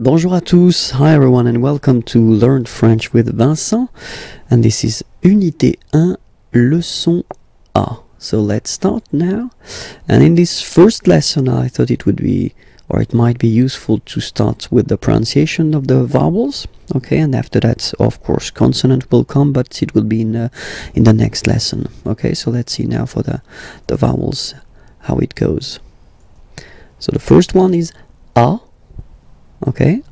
Bonjour à tous, hi everyone and welcome to Learn French with Vincent. And this is Unité 1, Leçon A. So let's start now. And in this first lesson I thought it would be or it might be useful to start with the pronunciation of the vowels. Okay and after that of course consonant will come but it will be in uh, in the next lesson. Okay so let's see now for the the vowels how it goes. So the first one is a okay.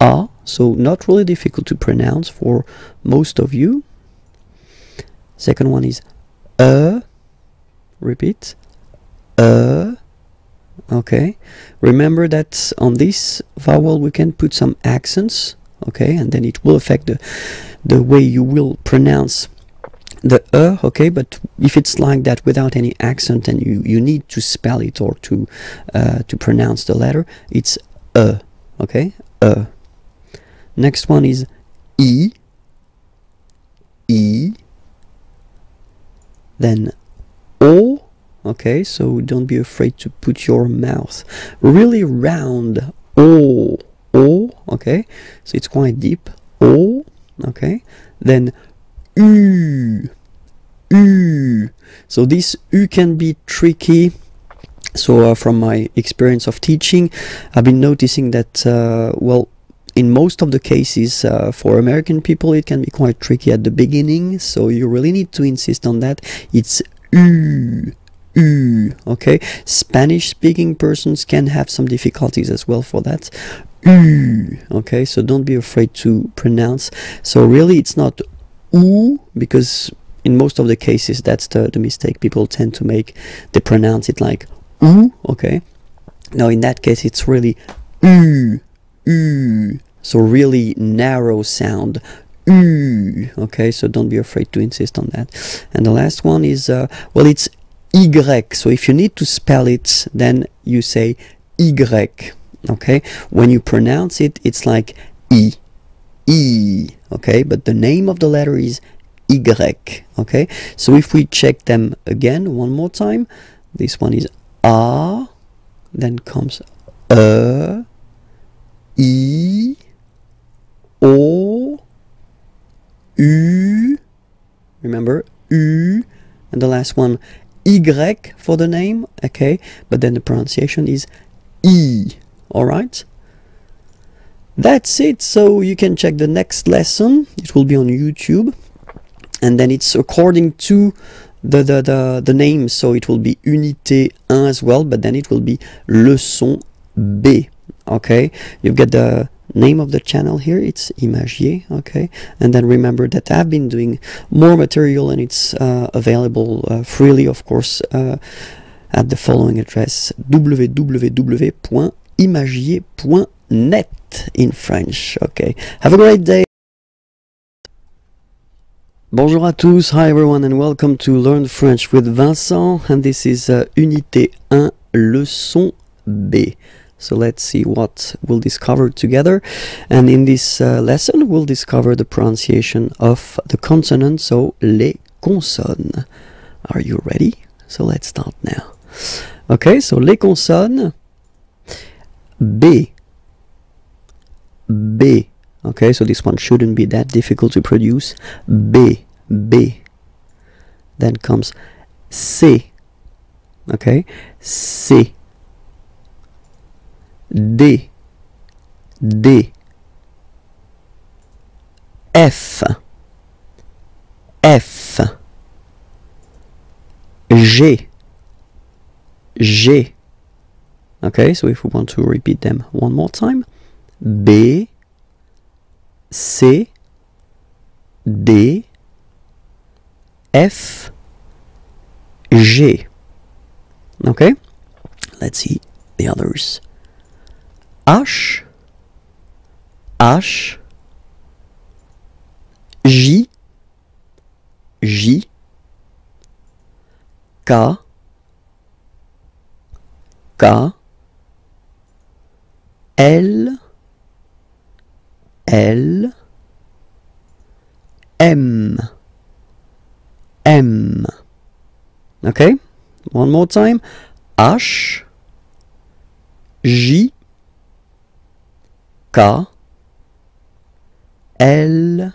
A so not really difficult to pronounce for most of you. Second one is uh repeat. Uh okay. Remember that on this vowel we can put some accents okay and then it will affect the the way you will pronounce the uh okay but if it's like that without any accent and you you need to spell it or to uh, to pronounce the letter it's uh okay uh. Next one is e. E. Then o. Okay so don't be afraid to put your mouth really round o. O okay? So it's quite deep. O okay? Then u. U. So this u can be tricky so uh, from my experience of teaching i've been noticing that uh, well in most of the cases uh, for american people it can be quite tricky at the beginning. So you really need to insist on that. It's u u okay? Spanish speaking persons can have some difficulties as well for that. U okay? So don't be afraid to pronounce. So really it's not u because in most of the cases that's the, the mistake people tend to make. They pronounce it like okay. Now in that case it's really u u so really narrow sound. U okay. So don't be afraid to insist on that. And the last one is uh, well it's y. So if you need to spell it then you say y okay? When you pronounce it it's like e e okay? But the name of the letter is y okay? So if we check them again one more time this one is a then comes e i o u. Remember? U and the last one y for the name okay? But then the pronunciation is e all right? That's it. So you can check the next lesson. It will be on youtube. And then it's according to the the the, the name. So it will be unité 1 as well but then it will be leçon b. Okay? You get the name of the channel here. It's imagier. Okay? And then remember that i've been doing more material and it's uh, available uh, freely of course uh, at the following address www.imagier.net in french. Okay? Have a great day Bonjour à tous, hi everyone and welcome to Learn French with Vincent and this is uh, Unité 1, leçon B. So let's see what we'll discover together. And in this uh, lesson, we'll discover the pronunciation of the consonants, so les consonnes. Are you ready? So let's start now. Okay, so les consonnes. B. B. Okay, so this one shouldn't be that difficult to produce. B. B. Then comes C. Okay, C. D D F F G G okay so if we want to repeat them one more time B C D F G. Okay let's see the others. H H J J K K L L M M. Okay one more time. H J K L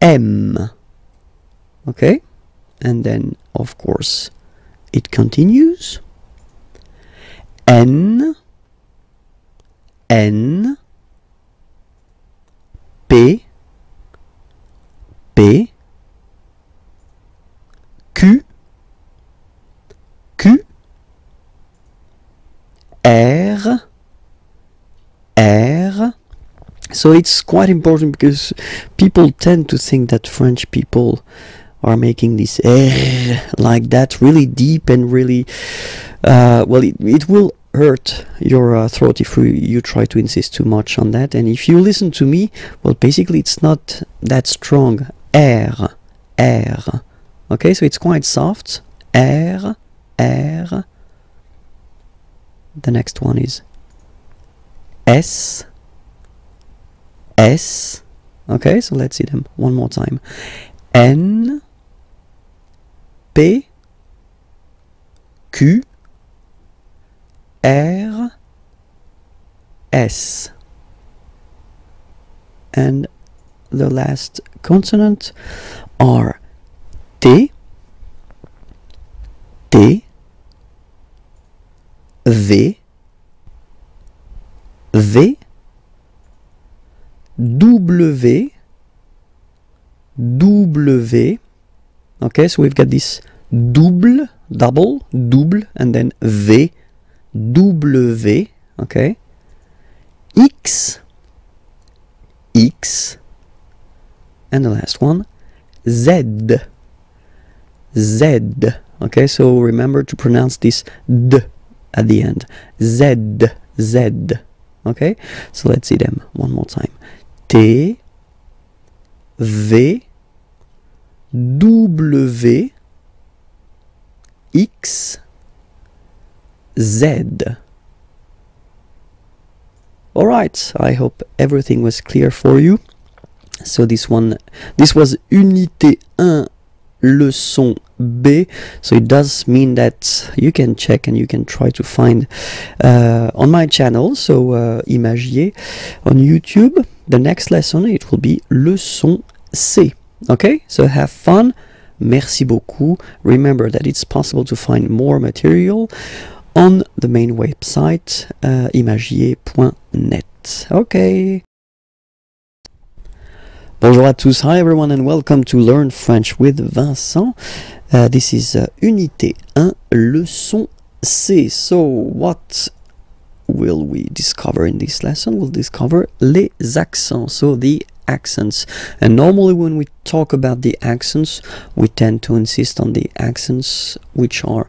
M. Okay and then of course it continues. N N P P Q Q R R. So it's quite important because people tend to think that French people are making this R like that really deep and really uh, well it, it will hurt your uh, throat if you, you try to insist too much on that. And if you listen to me well basically it's not that strong. R R okay so it's quite soft. R R the next one is S S. Okay so let's see them one more time. N P Q R S. And the last consonant are T T V V W W. Okay so we've got this double double double and then V W okay X X and the last one Z. Z okay so remember to pronounce this D at the end. Z Z okay so let's see them one more time. T V W X Z Alright, I hope everything was clear for you. So this one, this was Unité 1, leçon B. So it does mean that you can check and you can try to find uh, on my channel, so uh, Imagier on YouTube. The next lesson, it will be leçon C. Okay, so have fun. Merci beaucoup. Remember that it's possible to find more material on the main website uh, imagier.net. Okay. Bonjour à tous. Hi everyone and welcome to Learn French with Vincent. Uh, this is uh, Unité 1, leçon C. So what will we discover in this lesson? We'll discover les accents. So the accents. And normally when we talk about the accents, we tend to insist on the accents which are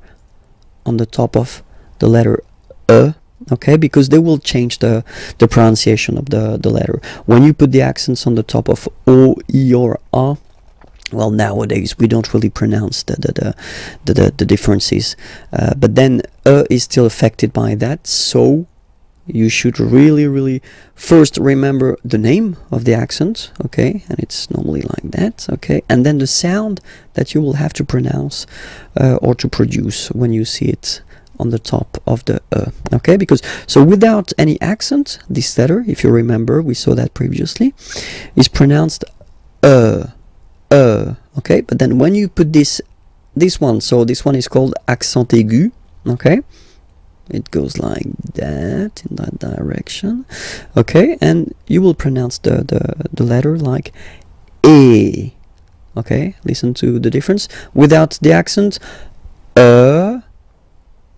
on the top of the letter E, okay, because they will change the, the pronunciation of the, the letter. When you put the accents on the top of O, E, or A, well nowadays we don't really pronounce the the the, the, the, differences. Uh, but then uh is still affected by that. So you should really really first remember the name of the accent okay? And it's normally like that okay? And then the sound that you will have to pronounce uh, or to produce when you see it on the top of the uh, okay? Because so without any accent this letter if you remember we saw that previously is pronounced uh uh okay? But then when you put this this one so this one is called accent aigu okay? It goes like that in that direction okay? And you will pronounce the the, the letter like e okay? Listen to the difference. Without the accent uh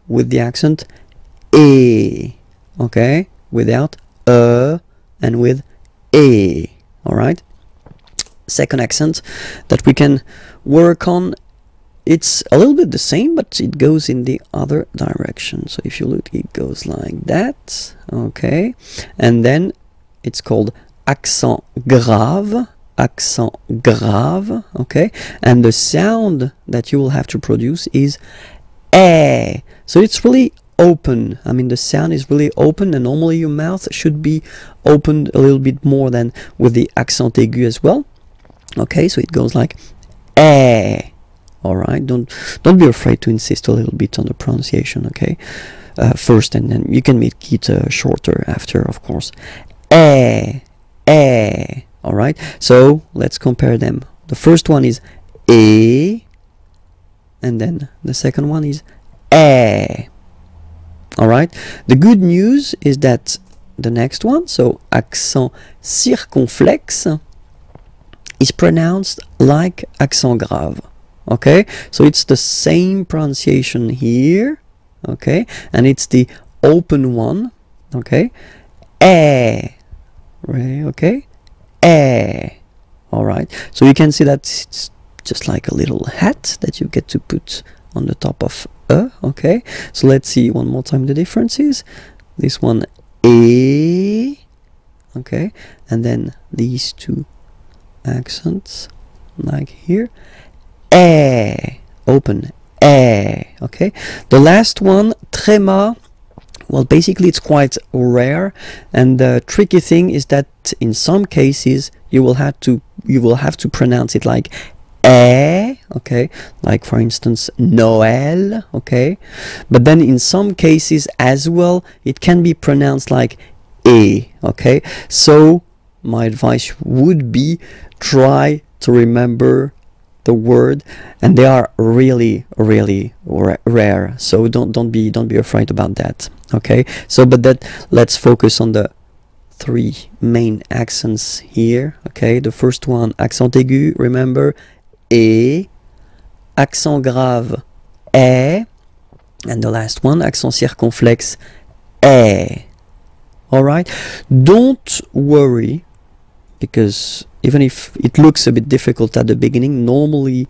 with the accent a okay? Without a and with a all right? Second accent that we can work on it's a little bit the same but it goes in the other direction. So if you look it goes like that okay? And then it's called accent grave accent grave okay? And the sound that you will have to produce is a so it's really open i mean the sound is really open and normally your mouth should be opened a little bit more than with the accent aigu as well okay so it goes like eh all right don't don't be afraid to insist a little bit on the pronunciation okay uh, first, and then you can make it uh, shorter after, of course. Eh, eh. All right. So let's compare them. The first one is e, and then the second one is eh. All right. The good news is that the next one, so accent circonflexe, is pronounced like accent grave. Okay, so it's the same pronunciation here. Okay, and it's the open one. Okay, eh, right? Okay, eh. All right. So you can see that it's just like a little hat that you get to put on the top of a. Okay. So let's see one more time the differences. This one a. Okay, and then these two accents like here a open a okay the last one trema well basically it's quite rare and the tricky thing is that in some cases you will have to you will have to pronounce it like eh okay? Like for instance noel okay? But then in some cases as well it can be pronounced like a okay? So my advice would be try to remember the word and they are really really ra- rare. So don't don't be don't be afraid about that okay? So but that let's focus on the three main accents here okay? The first one accent aigu remember et accent grave est and the last one accent circonflexe est all right? Don't worry because even if it looks a bit difficult at the beginning normally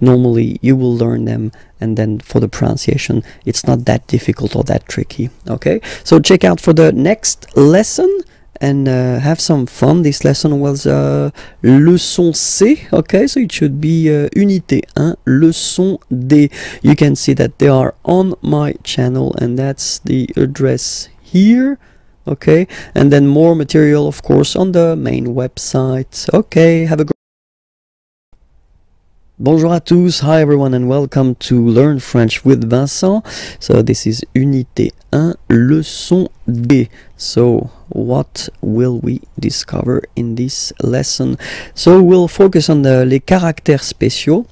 normally you will learn them. And then for the pronunciation it's not that difficult or that tricky. Okay? So check out for the next lesson and uh, have some fun. This lesson was uh, leçon C okay? So it should be uh, unité 1 leçon D. You can see that they are on my channel and that's the address here okay? And then more material of course on the main website. Okay have a Bonjour à tous, hi everyone and welcome to Learn French with Vincent. So this is Unité 1, leçon D. So what will we discover in this lesson? So we'll focus on the les caractères spéciaux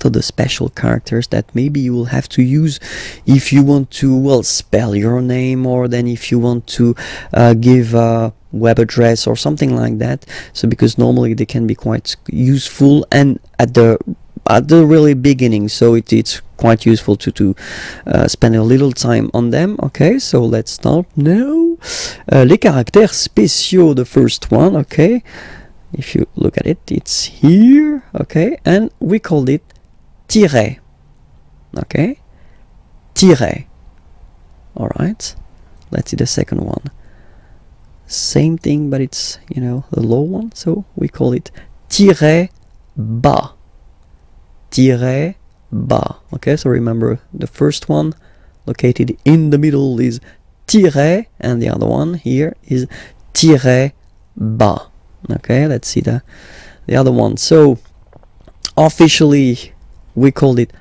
to the special characters that maybe you will have to use if you want to well spell your name or then if you want to uh, give a web address or something like that. So because normally they can be quite useful and at the at the really beginning. So it, it's quite useful to to uh, spend a little time on them. Okay so let's start now. Uh, les caractères spéciaux the first one. Okay if you look at it it's here. Okay and we called it tiret okay tiret all right let's see the second one same thing but it's you know the low one so we call it tiret bas. Tiret bas okay? So remember the first one located in the middle is tiret and the other one here is tiret bas okay? Let's see the the other one. So officially we called it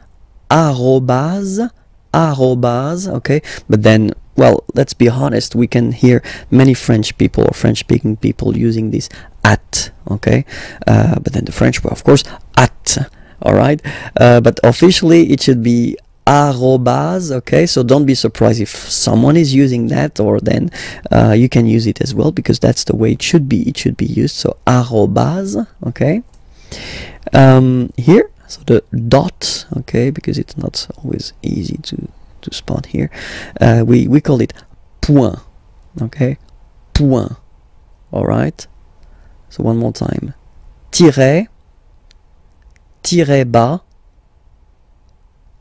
arrobas arrobas okay? But then well let's be honest we can hear many french people or french speaking people using this at okay? Uh, but then the french were of course at all right? Uh, but officially it should be arrobas okay? So don't be surprised if someone is using that or then uh, you can use it as well because that's the way it should be. It should be used so arrobas okay? Um, here so the dot okay? Because it's not always easy to to spot here uh, we we call it point okay? Point. All right? So one more time. Tiret tiret bas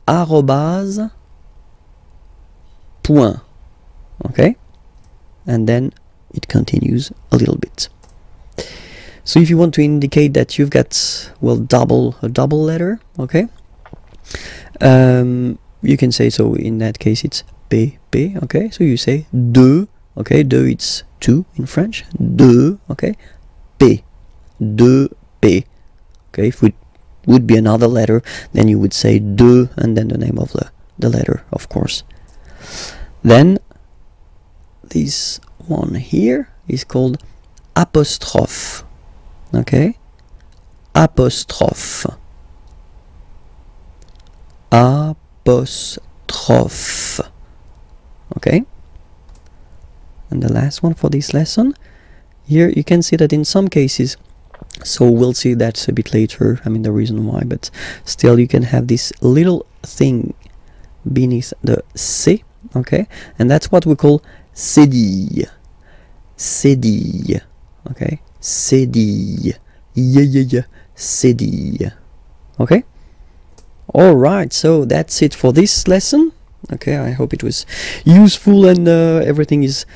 arrobase point. Okay? And then it continues a little bit. So if you want to indicate that you've got well double a double letter okay? Um, you can say so in that case it's p p okay so you say deux okay deux it's two in french deux okay p deux p okay if it would be another letter then you would say deux and then the name of the the letter of course Then this one here is called apostrophe. Okay? Apostrophe. Apostrophe. Okay? And the last one for this lesson. Here you can see that in some cases so we'll see that a bit later i mean the reason why but still you can have this little thing beneath the c okay? And that's what we call cédille cédille okay? Cédille yeah yeah yeah. Cédille okay all right so that's it for this lesson. Okay i hope it was useful and uh, everything is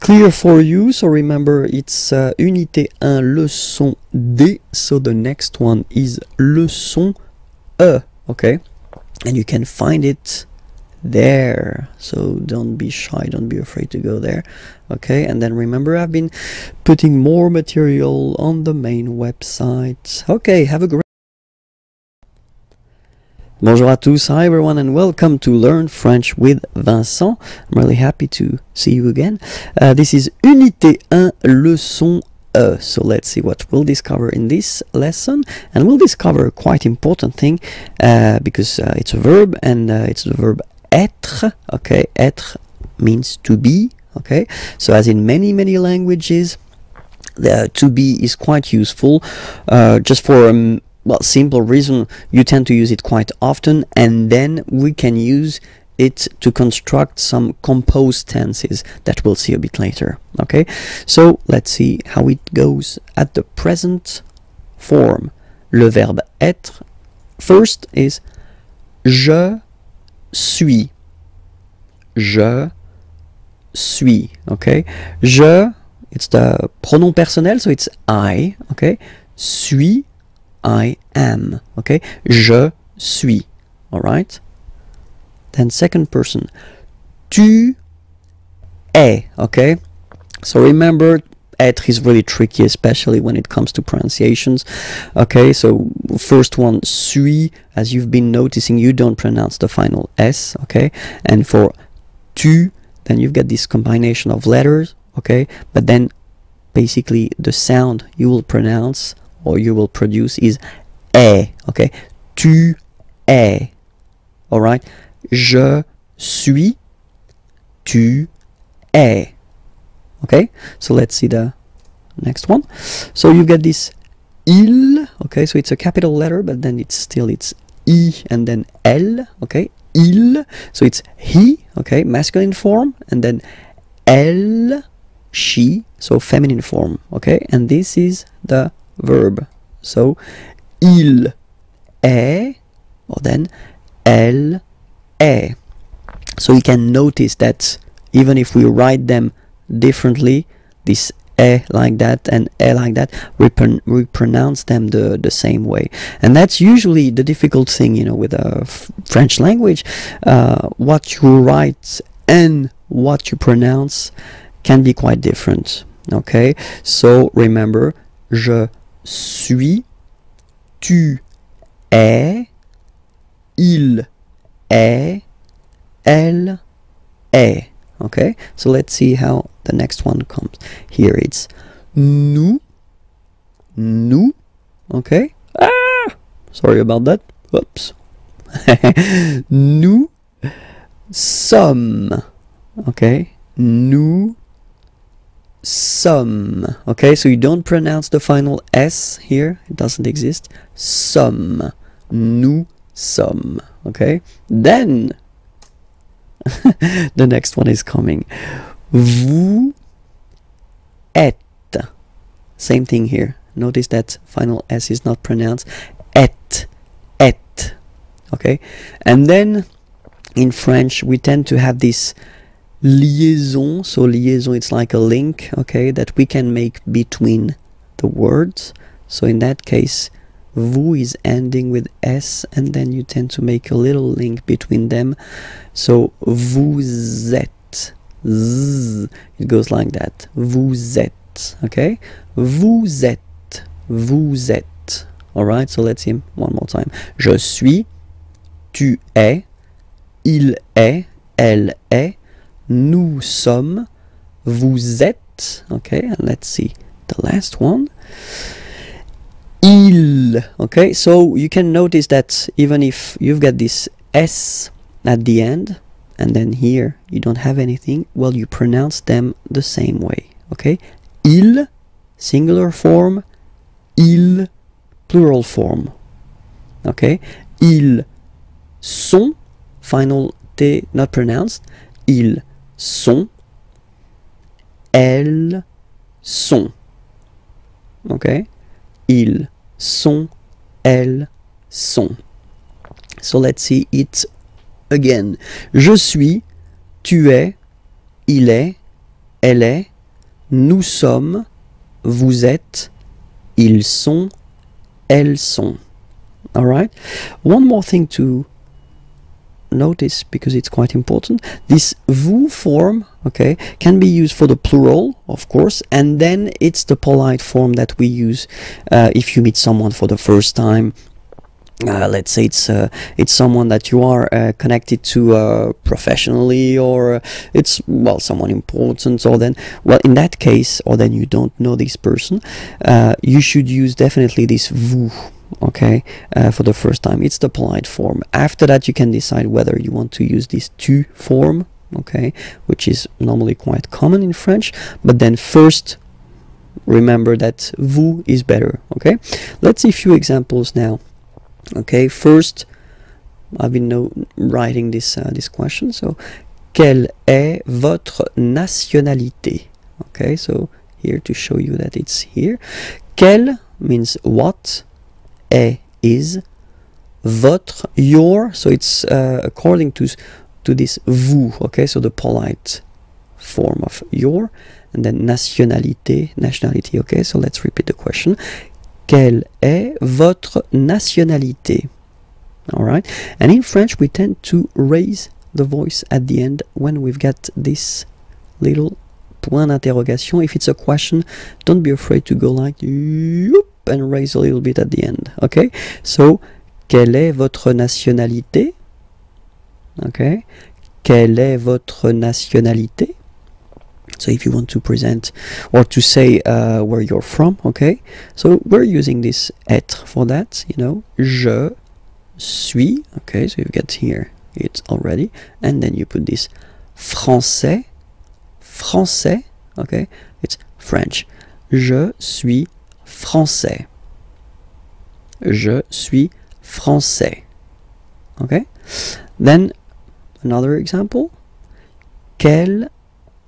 clear for you. So remember it's uh, unité 1 leçon D. So the next one is leçon E okay? And you can find it there. So don't be shy don't be afraid to go there okay? And then remember i've been putting more material on the main website. Okay have a great Bonjour à tous, hi everyone, and welcome to Learn French with Vincent. I'm really happy to see you again. Uh, this is Unité 1, leçon E. So let's see what we'll discover in this lesson, and we'll discover a quite important thing uh, because uh, it's a verb and uh, it's the verb être. Okay, être means to be. Okay, so as in many many languages, the to be is quite useful uh, just for um, well simple reason you tend to use it quite often and then we can use it to construct some composed tenses that we'll see a bit later okay? So let's see how it goes at the present form. Le verbe être first is je suis. Je suis okay? Je it's the pronom personnel so it's i okay? Suis I am. Okay, je suis. All right. Then second person, tu es. Okay. So remember, être is really tricky, especially when it comes to pronunciations. Okay, so first one, suis, as you've been noticing, you don't pronounce the final s. Okay, and for tu, then you've got this combination of letters. Okay, but then basically the sound you will pronounce or you will produce is est. Okay, tu es. All right, je suis. Tu es. Okay, so let's see the next one. So you get this il. Okay, so it's a capital letter, but then it's still it's i and then l. Okay, il. So it's he. Okay, masculine form, and then elle, she. So feminine form. Okay, and this is the verb. So, il est, or then elle est. So you can notice that even if we write them differently, this e like that and e like that, we, pron- we pronounce them the, the same way. And that's usually the difficult thing, you know, with f- French language. Uh, what you write and what you pronounce can be quite different. Okay, so remember, je suis, tu es, il est, elle est. Okay, so let's see how the next one comes. Here it's nous, nous. Okay, ah, sorry about that. Oops. nous sommes. Okay, nous some okay so you don't pronounce the final s here. It doesn't exist. Some nous sommes okay then the next one is coming. Vous êtes same thing here. Notice that final s is not pronounced. Et et. Okay and then in french we tend to have this liaison. So liaison it's like a link okay that we can make between the words. So in that case vous is ending with s and then you tend to make a little link between them. So vous êtes z it goes like that. Vous êtes okay? Vous êtes vous êtes all right so let's see one more time. Je suis tu es il est elle est nous sommes, vous êtes, okay, and let's see. The last one. Il, okay, so you can notice that even if you've got this S at the end, and then here you don't have anything, well, you pronounce them the same way, okay? Il, singular form, il, plural form, okay? Ils sont, final T not pronounced, ils sont, elles sont, okay? Ils sont, elles sont. So let's see it again. Je suis, tu es, il est, elle est, nous sommes, vous êtes, ils sont, elles sont. All right? One more thing to notice because it's quite important. This vous form, okay, can be used for the plural, of course, and then it's the polite form that we use uh, if you meet someone for the first time uh, let's say it's uh, it's someone that you are uh, connected to uh, professionally or uh, it's well someone important or then well in that case or then you don't know this person uh, you should use definitely this vous okay for the first time. It's the polite form. After that you can decide whether you want to use this tu form okay which is normally quite common in French. But then first remember that vous is better okay? Let's see a few examples now okay? First I've been no, writing this uh, this question. So quelle est votre nationalité? Okay so here to show you that it's here. Quelle means what est is votre your so it's uh, according to to this vous okay so the polite form of your and then nationalité nationality okay so let's repeat the question Quelle est votre nationalité? All right. And in French, we tend to raise the voice at the end when we've got this little point d'interrogation. If it's a question, don't be afraid to go like and raise a little bit at the end. Okay. So, quelle est votre nationalité? Okay. Quelle est votre nationalité? so if you want to present or to say uh, where you're from okay so we're using this être for that you know je suis okay so you get here it already and then you put this français français okay it's french je suis français je suis français okay then another example quel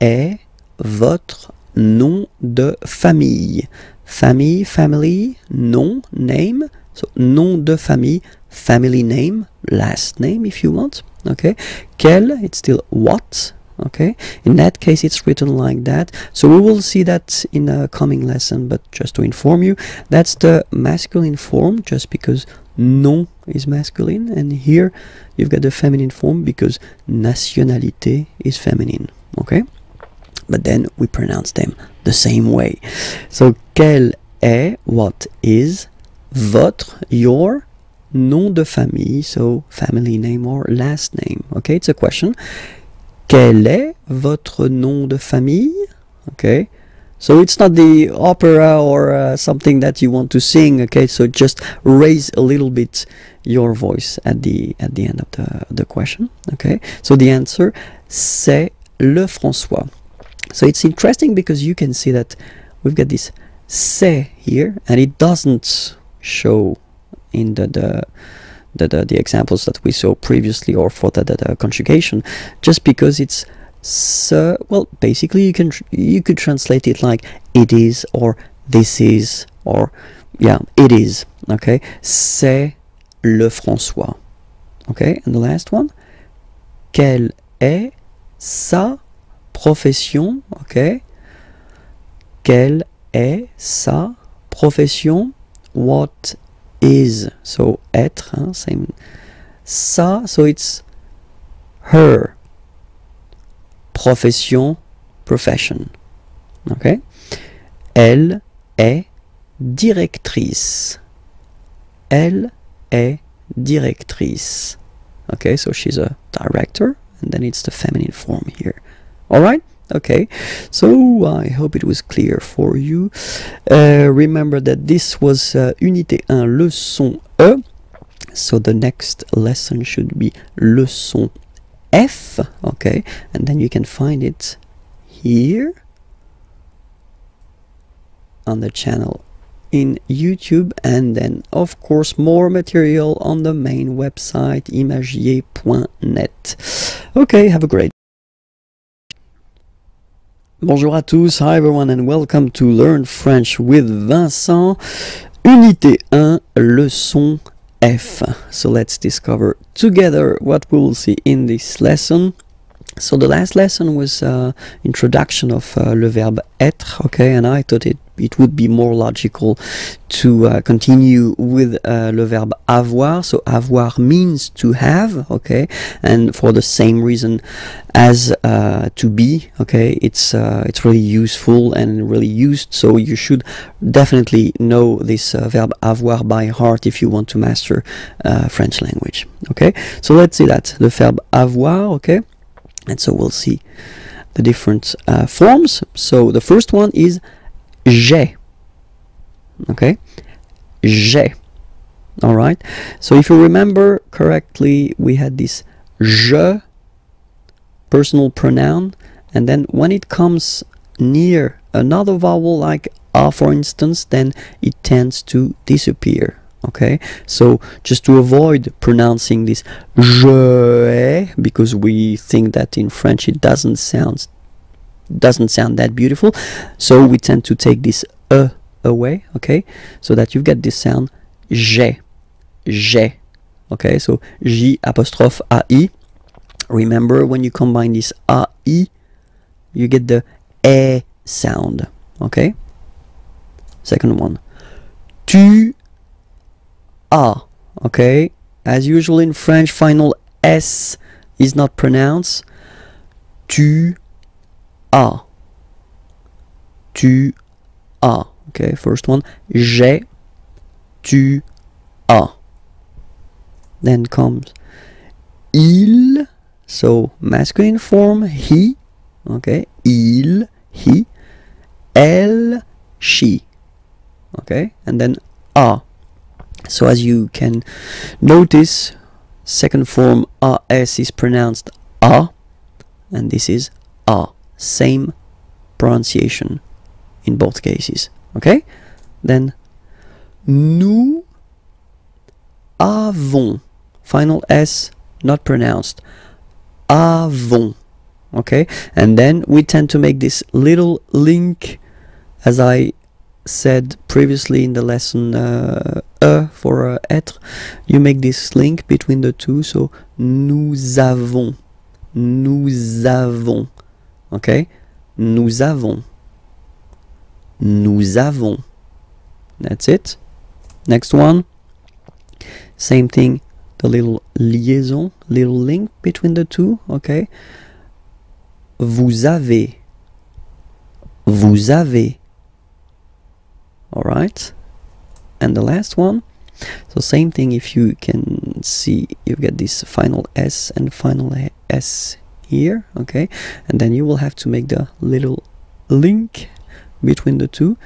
est votre nom de famille? Famille, family, nom, name. So, nom de famille, family name, last name if you want. Okay. Quel, it's still what. Okay. In that case, it's written like that. So we will see that in a coming lesson, but just to inform you, that's the masculine form just because nom is masculine. And here you've got the feminine form because nationalité is feminine. Okay but then we pronounce them the same way. So, quel est, what is, votre, your nom de famille, so family name or last name. Okay, it's a question. Quel est votre nom de famille? Okay, so it's not the opera or uh, something that you want to sing. Okay, so just raise a little bit your voice at the at the end of the the question. Okay, so the answer c'est Lefrançois. So it's interesting because you can see that we've got this se here and it doesn't show in the, the the, the, the, examples that we saw previously or for the, the, the conjugation just because it's so well basically you can you could translate it like it is or this is or yeah it is okay? C'est Lefrançois okay? And the last one quelle est sa profession, ok Quelle est sa profession? What is, so être, hein, same. Sa, so it's her. Profession, profession. Ok? Elle est directrice. Elle est directrice. Okay, so she's a director, and then it's the feminine form here. All right? Okay, so I hope it was clear for you. Uh, remember that this was uh, Unité 1, leçon E. So the next lesson should be leçon F. Okay, and then you can find it here on the channel in YouTube and then of course more material on the main website imagier.net. Okay, have a great Bonjour à tous, hi everyone and welcome to Learn French with Vincent. Unité 1, leçon F. So let's discover together what we will see in this lesson. So the last lesson was uh, introduction of uh, le verb être, okay, and I thought it it would be more logical to uh, continue with uh, le verb avoir. So avoir means to have, okay, and for the same reason as uh, to be, okay, it's uh, it's really useful and really used. So you should definitely know this uh, verb avoir by heart if you want to master uh, French language. Okay, so let's see that the verb avoir, okay, and so we'll see the different forms. So the first one is j'ai. Okay, j'ai. All right. So if you remember correctly, we had this je personal pronoun, and then when it comes near another vowel like a, for instance, then it tends to disappear. Okay, so just to avoid pronouncing this je because we think that in French it doesn't sound doesn't sound that beautiful. So we tend to take this e away okay? So that you get this sound j'ai j'ai okay? So j apostrophe ai remember when you combine this ai you get the e sound okay? Second one. Tu as okay? As usual in french final s is not pronounced. Tu as. Tu as. Okay, first one. J'ai. Tu as. Then comes il. So masculine form he. Okay, il, he. Elle, she. Okay, and then a. So as you can notice, second form as is pronounced a, and this is a same pronunciation in both cases. Okay? Then, nous avons, final S not pronounced, avons. Okay? And then we tend to make this little link, as I said previously in the lesson uh, e for uh, être, you make this link between the two. So, nous avons, nous avons. Okay? Nous avons. Nous avons. That's it. Next one. Same thing. The little liaison, little link between the two. Okay? Vous avez. Vous avez. Alright? And the last one. So same thing if you can see you get this final S and final S here okay? And then you will have to make the little link between the two.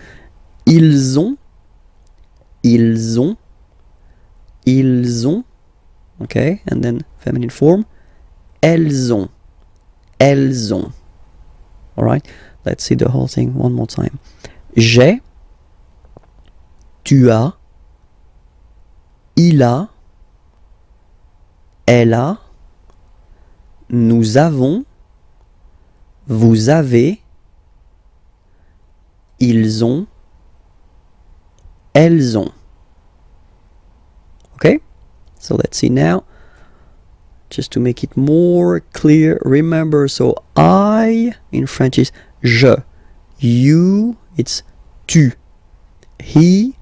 Ils ont ils ont ils ont okay? And then feminine form elles ont elles ont. All right? Let's see the whole thing one more time. J'ai tu as il a elle a nous avons, vous avez, ils ont, elles ont. Okay? So let's see now. Just to make it more clear, remember, so I in French is je. You, it's tu. He,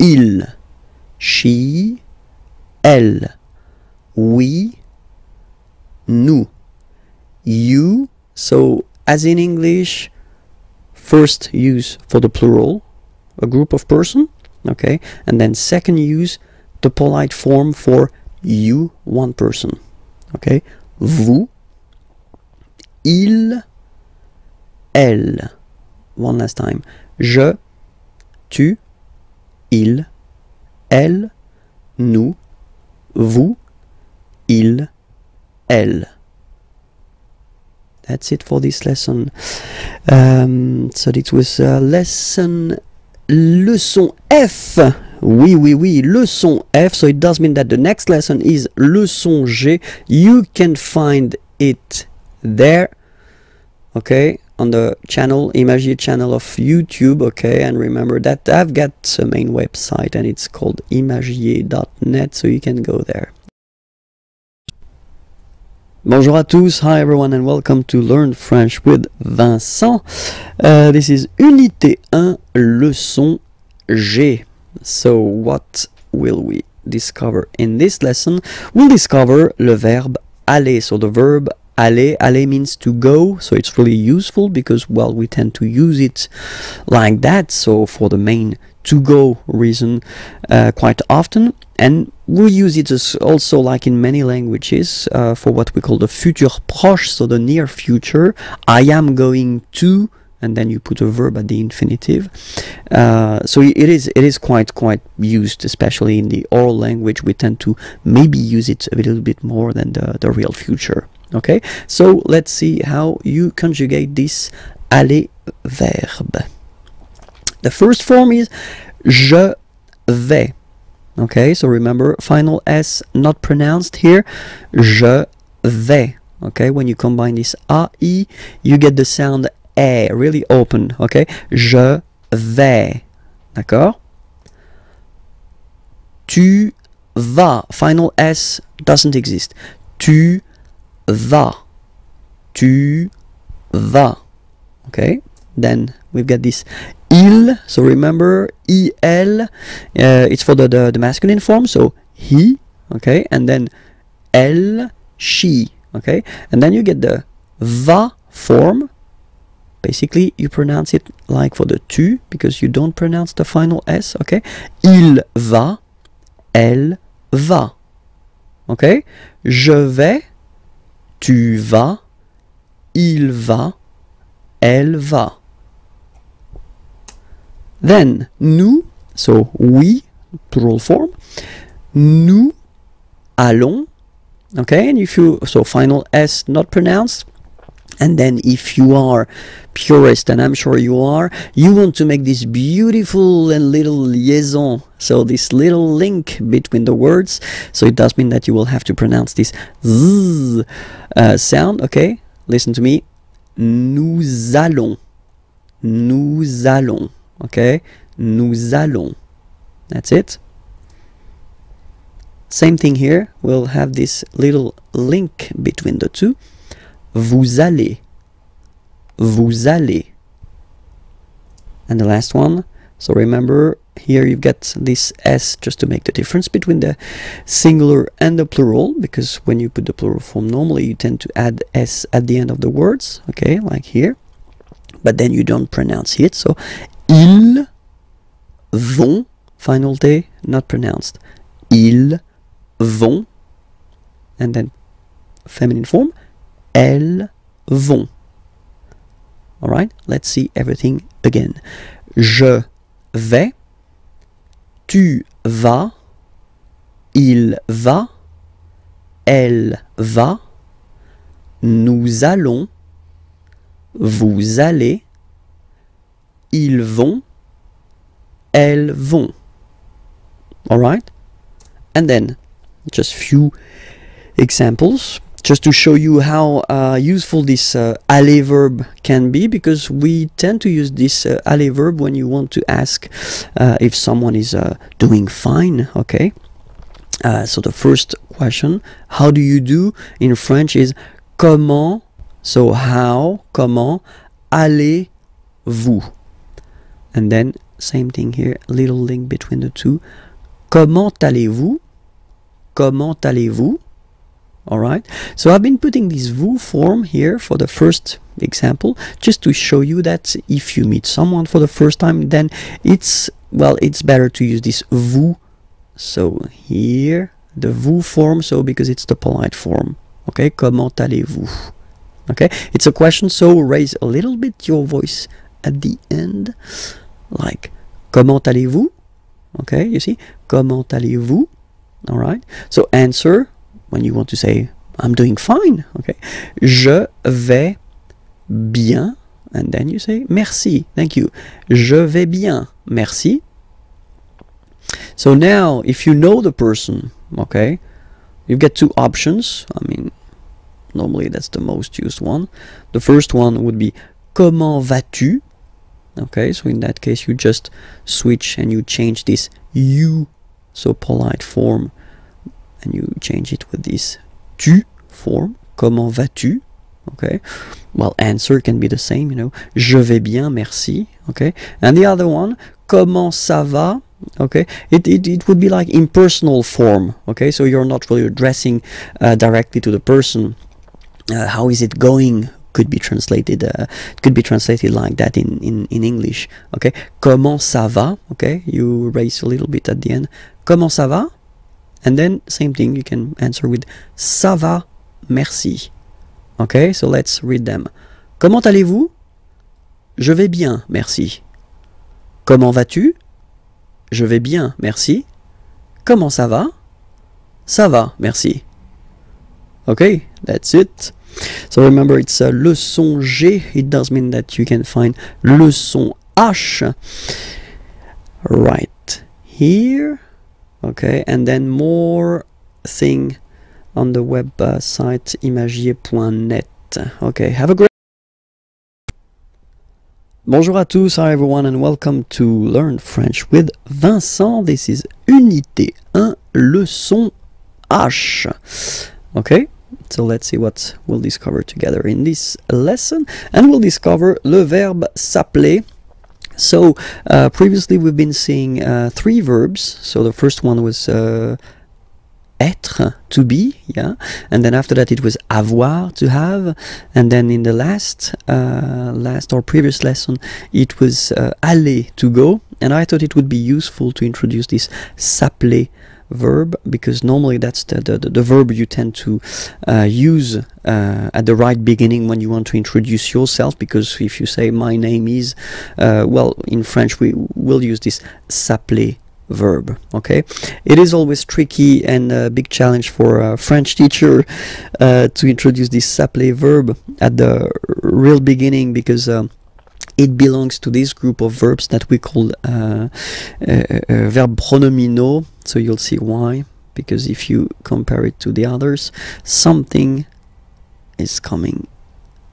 il. She, elle. We, nous. You, so as in English, first use for the plural, a group of person, okay, and then second use the polite form for you, one person, okay. Vous, il, elle. One last time. Je, tu, il, elle, nous, vous, il, elle. That's it for this lesson. Um, so it was uh, lesson leçon F. Oui, oui, oui, leçon F. So it does mean that the next lesson is leçon G. You can find it there. Okay, on the channel, Imagier channel of YouTube. Okay, and remember that I've got a main website and it's called imagier.net, so you can go there. Bonjour à tous, hi everyone and welcome to Learn French with Vincent. Uh, this is Unité 1, leçon G. So what will we discover in this lesson? We'll discover le verbe aller. So the verb aller, aller means to go, so it's really useful because well we tend to use it like that. So for the main to go reason uh, quite often and we use it also like in many languages uh, for what we call the futur proche so the near future. I am going to and then you put a verb at the infinitive. Uh, so it is it is quite quite used especially in the oral language. We tend to maybe use it a little bit more than the, the real future. Okay? So let's see how you conjugate this aller verb the first form is je vais. Okay, so remember final S not pronounced here. Je vais. Okay, when you combine this A, I, you get the sound E, really open. Okay, je vais. D'accord? Tu vas. Final S doesn't exist. Tu vas. Tu vas. Okay, then we've got this il so remember el uh, it's for the, the, the masculine form so he okay and then elle she okay and then you get the va form. Basically you pronounce it like for the tu because you don't pronounce the final s okay? Il va elle va okay? Je vais tu vas il va elle va then nous, so we, plural form, nous allons. Okay, and if you so final S not pronounced, and then if you are purist, and I'm sure you are, you want to make this beautiful and little liaison, so this little link between the words. So it does mean that you will have to pronounce this z uh, sound. Okay, listen to me. Nous allons. Nous allons. Okay, nous allons. That's it. Same thing here. We'll have this little link between the two. Vous allez. Vous allez. And the last one. So remember, here you've got this S just to make the difference between the singular and the plural, because when you put the plural form normally, you tend to add S at the end of the words, okay, like here. But then you don't pronounce it. So, ils vont, final T, not pronounced. Ils vont, and then feminine form, elles vont. Alright, let's see everything again. Je vais, tu vas, il va, elle va, nous allons, vous allez, ils vont, elles vont. Alright? And then just few examples just to show you how uh, useful this uh, aller verb can be because we tend to use this uh, aller verb when you want to ask uh, if someone is uh, doing fine okay uh, so the first question how do you do in french is comment so how comment allez-vous and then same thing here little link between the two. Comment allez-vous? Comment allez-vous? Alright, so I've been putting this vous form here for the first example just to show you that if you meet someone for the first time then it's well it's better to use this vous. So here the vous form so because it's the polite form. Okay comment allez-vous? Okay, it's a question, so raise a little bit your voice at the end, like Comment allez-vous? Okay, you see, Comment allez-vous? All right, so answer when you want to say I'm doing fine. Okay, Je vais bien, and then you say merci, thank you. Je vais bien, merci. So now, if you know the person, okay, you get two options. I mean, normally that's the most used one. The first one would be Comment vas-tu? Okay, so in that case, you just switch and you change this you, so polite form, and you change it with this tu form. Comment vas-tu? Okay, well, answer can be the same, you know. Je vais bien, merci. Okay, and the other one, Comment ça va? okay it, it, it would be like impersonal form okay so you're not really addressing uh, directly to the person uh, how is it going could be translated uh, could be translated like that in, in in english okay? Comment ça va okay? You raise a little bit at the end. Comment ça va? And then same thing you can answer with ça va merci okay? So let's read them. Comment allez-vous? Je vais bien merci. Comment vas-tu? Je vais bien, merci. Comment ça va? Ça va, merci. Okay, that's it. So remember, it's a le son G. It does mean that you can find le son H right here. Okay, and then more thing on the website imagier.net. Okay, have a great Bonjour à tous, hi everyone, and welcome to Learn French with Vincent. This is Unité 1, leçon H. Okay, so let's see what we'll discover together in this lesson, and we'll discover le verbe s'appeler. So, uh, previously we've been seeing uh, three verbs. So, the first one was uh, être to be yeah and then after that it was avoir to have and then in the last uh, last or previous lesson it was uh, aller to go and i thought it would be useful to introduce this s'appeler verb because normally that's the, the, the verb you tend to uh, use uh, at the right beginning when you want to introduce yourself because if you say my name is uh, well in french we will use this s'appeler verb okay? It is always tricky and a big challenge for a french teacher uh, to introduce this s'appeler verb at the real beginning because um, it belongs to this group of verbs that we call uh, uh, uh verb pronominaux so you'll see why because if you compare it to the others something is coming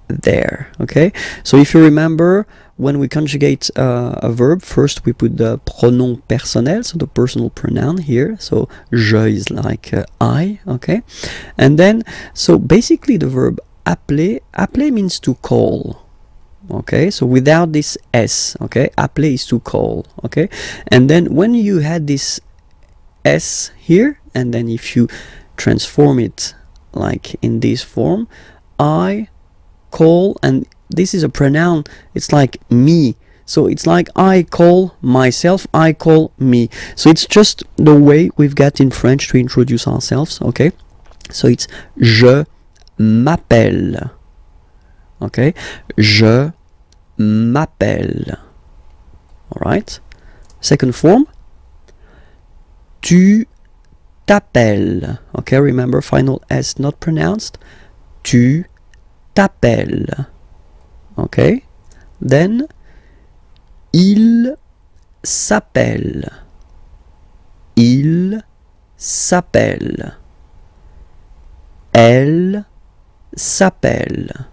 there okay so if you remember when we conjugate uh, a verb, first we put the pronom personnel, so the personal pronoun here. So je is like uh, I, okay? And then, so basically the verb appeler, appeler means to call, okay? So without this S, okay? Appeler is to call, okay? And then when you had this S here, and then if you transform it like in this form, I call and this is a pronoun it's like me so it's like I call myself, I call me. So it's just the way we've got in French to introduce ourselves, okay? So it's je m'appelle. Okay? Je m'appelle. Alright? Second form. Tu t'appelles. Okay, remember final S not pronounced. Tu t'appelles. Okay? Then, il s'appelle. Il s'appelle. Elle s'appelle.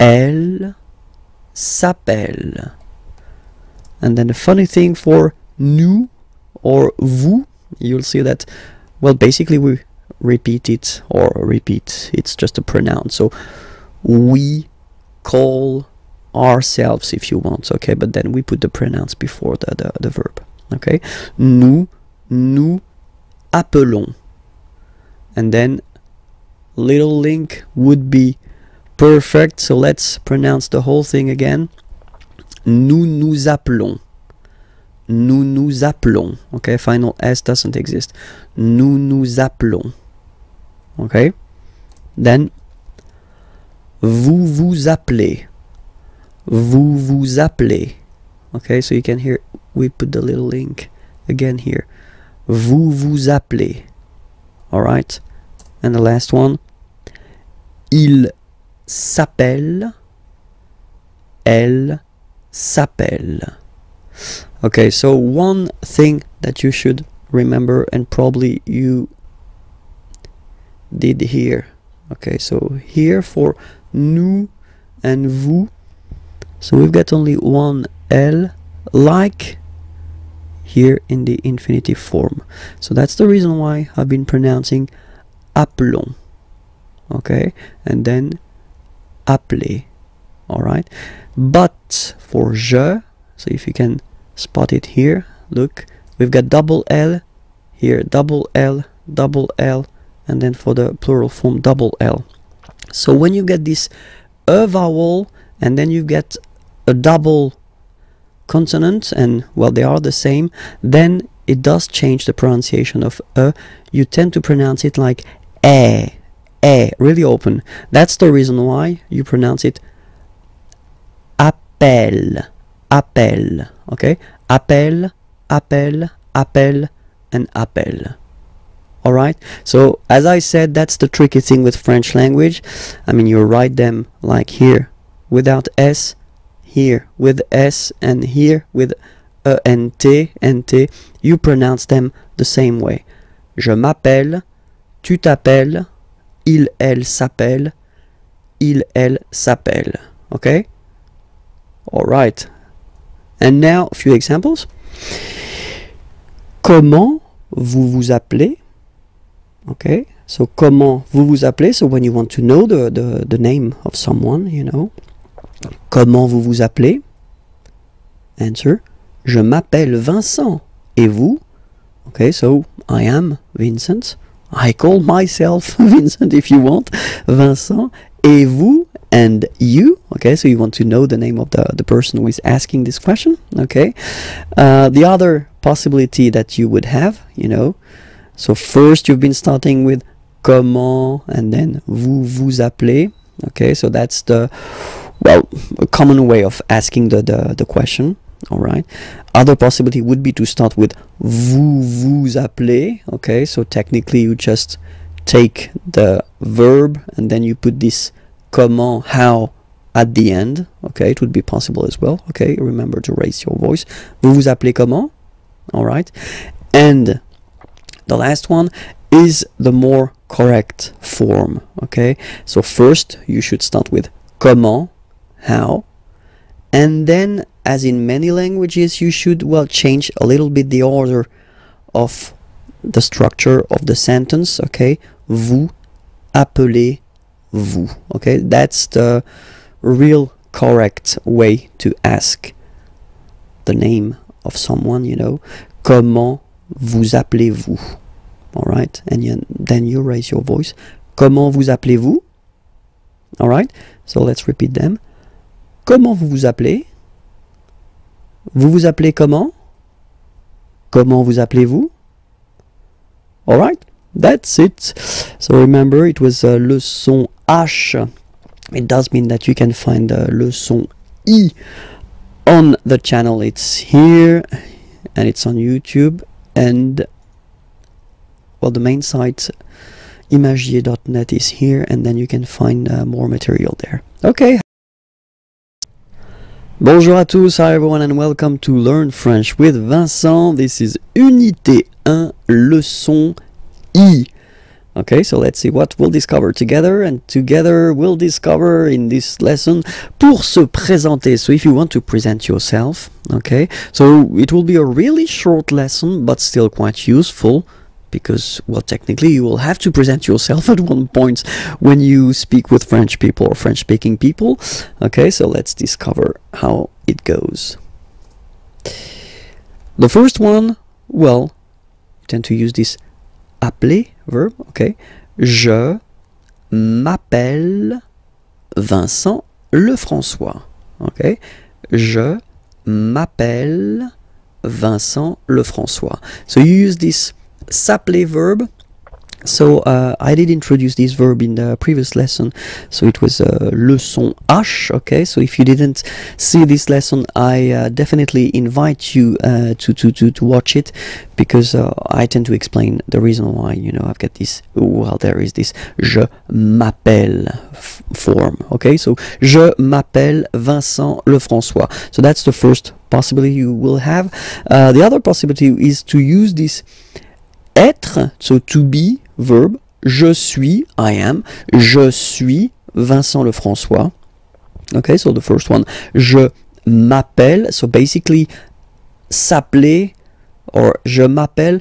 Elle s'appelle. And then the funny thing for nous or vous, you'll see that, well, basically we repeat it or repeat, it's just a pronoun. So, we call ourselves if you want okay? But then we put the pronouns before the, the, the verb okay? Nous nous appelons. And then little link would be perfect so let's pronounce the whole thing again. Nous nous appelons nous nous appelons okay final s doesn't exist nous nous appelons okay then Vous vous appelez. Vous vous appelez. Okay, so you can hear we put the little link again here. Vous vous appelez. All right. And the last one. Il s'appelle. Elle s'appelle. Okay, so one thing that you should remember and probably you did here. Okay, so here for nous and vous. So we've got only one L like here in the infinitive form. So that's the reason why I've been pronouncing appelons. Okay, and then appeler. Alright, but for je, so if you can spot it here, look, we've got double L here, double L, double L, and then for the plural form, double L. So when you get this a vowel and then you get a double consonant and well they are the same then it does change the pronunciation of a. You tend to pronounce it like a a really open. That's the reason why you pronounce it appel appel okay appel appel appel and appel. All right so as i said that's the tricky thing with french language. I mean you write them like here without s here with s and here with e and t and t. You pronounce them the same way. Je m'appelle tu t'appelles il elle s'appelle il elle s'appelle. Okay all right and now a few examples. Comment vous vous appelez? Okay so comment vous vous appelez? So when you want to know the, the, the name of someone you know. Comment vous vous appelez? Answer. Je m'appelle Vincent. Et vous? Okay so I am Vincent. I call myself Vincent if you want. Vincent et vous and you okay so you want to know the name of the, the person who is asking this question okay uh, the other possibility that you would have you know so first you've been starting with comment and then vous vous appelez. Okay, so that's the well a common way of asking the the, the question. All right. Other possibility would be to start with vous vous appelez. Okay, so technically you just take the verb and then you put this comment how at the end. Okay, it would be possible as well. Okay, remember to raise your voice. Vous vous appelez comment? All right, and the last one is the more correct form. Okay, so first you should start with comment, how, and then, as in many languages, you should well change a little bit the order of the structure of the sentence. Okay, vous appelez vous. Okay, that's the real correct way to ask the name of someone. You know, comment vous appelez-vous? All right, and then you raise your voice. Comment vous appelez-vous? All right, so let's repeat them. Comment vous vous appelez? Vous vous appelez comment? Comment vous appelez-vous? All right, that's it. So remember, it was uh, leçon H. It does mean that you can find uh, leçon I on the channel. It's here and it's on YouTube and well the main site imagier.net is here and then you can find uh, more material there okay Bonjour à tous, hi everyone and welcome to Learn French with Vincent. This is Unité 1, leçon I. Okay, so let's see what we'll discover together and together we'll discover in this lesson pour se présenter. So if you want to present yourself, okay, so it will be a really short lesson but still quite useful because well technically you will have to present yourself at one point when you speak with French people or French speaking people. Okay, so let's discover how it goes. The first one, well, tend to use this appeler verb, okay? Je m'appelle Vincent Lefrançois. Okay? Je m'appelle Vincent Lefrançois. So you use this s'appeler verb So uh, I did introduce this verb in the previous lesson. So it was uh, leçon H. Okay. So if you didn't see this lesson, I uh, definitely invite you uh, to, to to to watch it because uh, I tend to explain the reason why you know I've got this. Well, there is this je m'appelle form. Okay. So je m'appelle Vincent Lefrançois. So that's the first possibility you will have. Uh, the other possibility is to use this être, so to be verb, je suis, I am, je suis Vincent Lefrançois. Okay, so the first one, je m'appelle, so basically s'appeler or je m'appelle,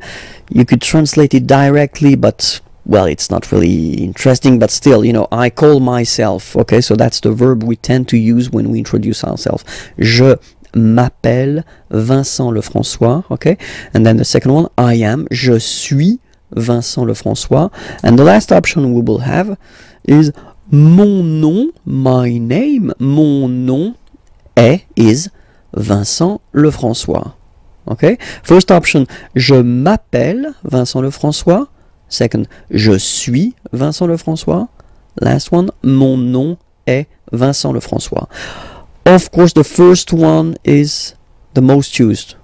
you could translate it directly, but well, it's not really interesting, but still, you know, I call myself. Okay, so that's the verb we tend to use when we introduce ourselves. Je m'appelle Vincent Lefrançois. Okay, and then the second one, I am, je suis Vincent Lefrançois. And the last option we will have is mon nom, my name, mon nom est, is Vincent Lefrançois. Okay, first option, je m'appelle Vincent Lefrançois. Second, je suis Vincent Lefrançois. Last one, mon nom est Vincent Lefrançois. Of course, the first one is the most used.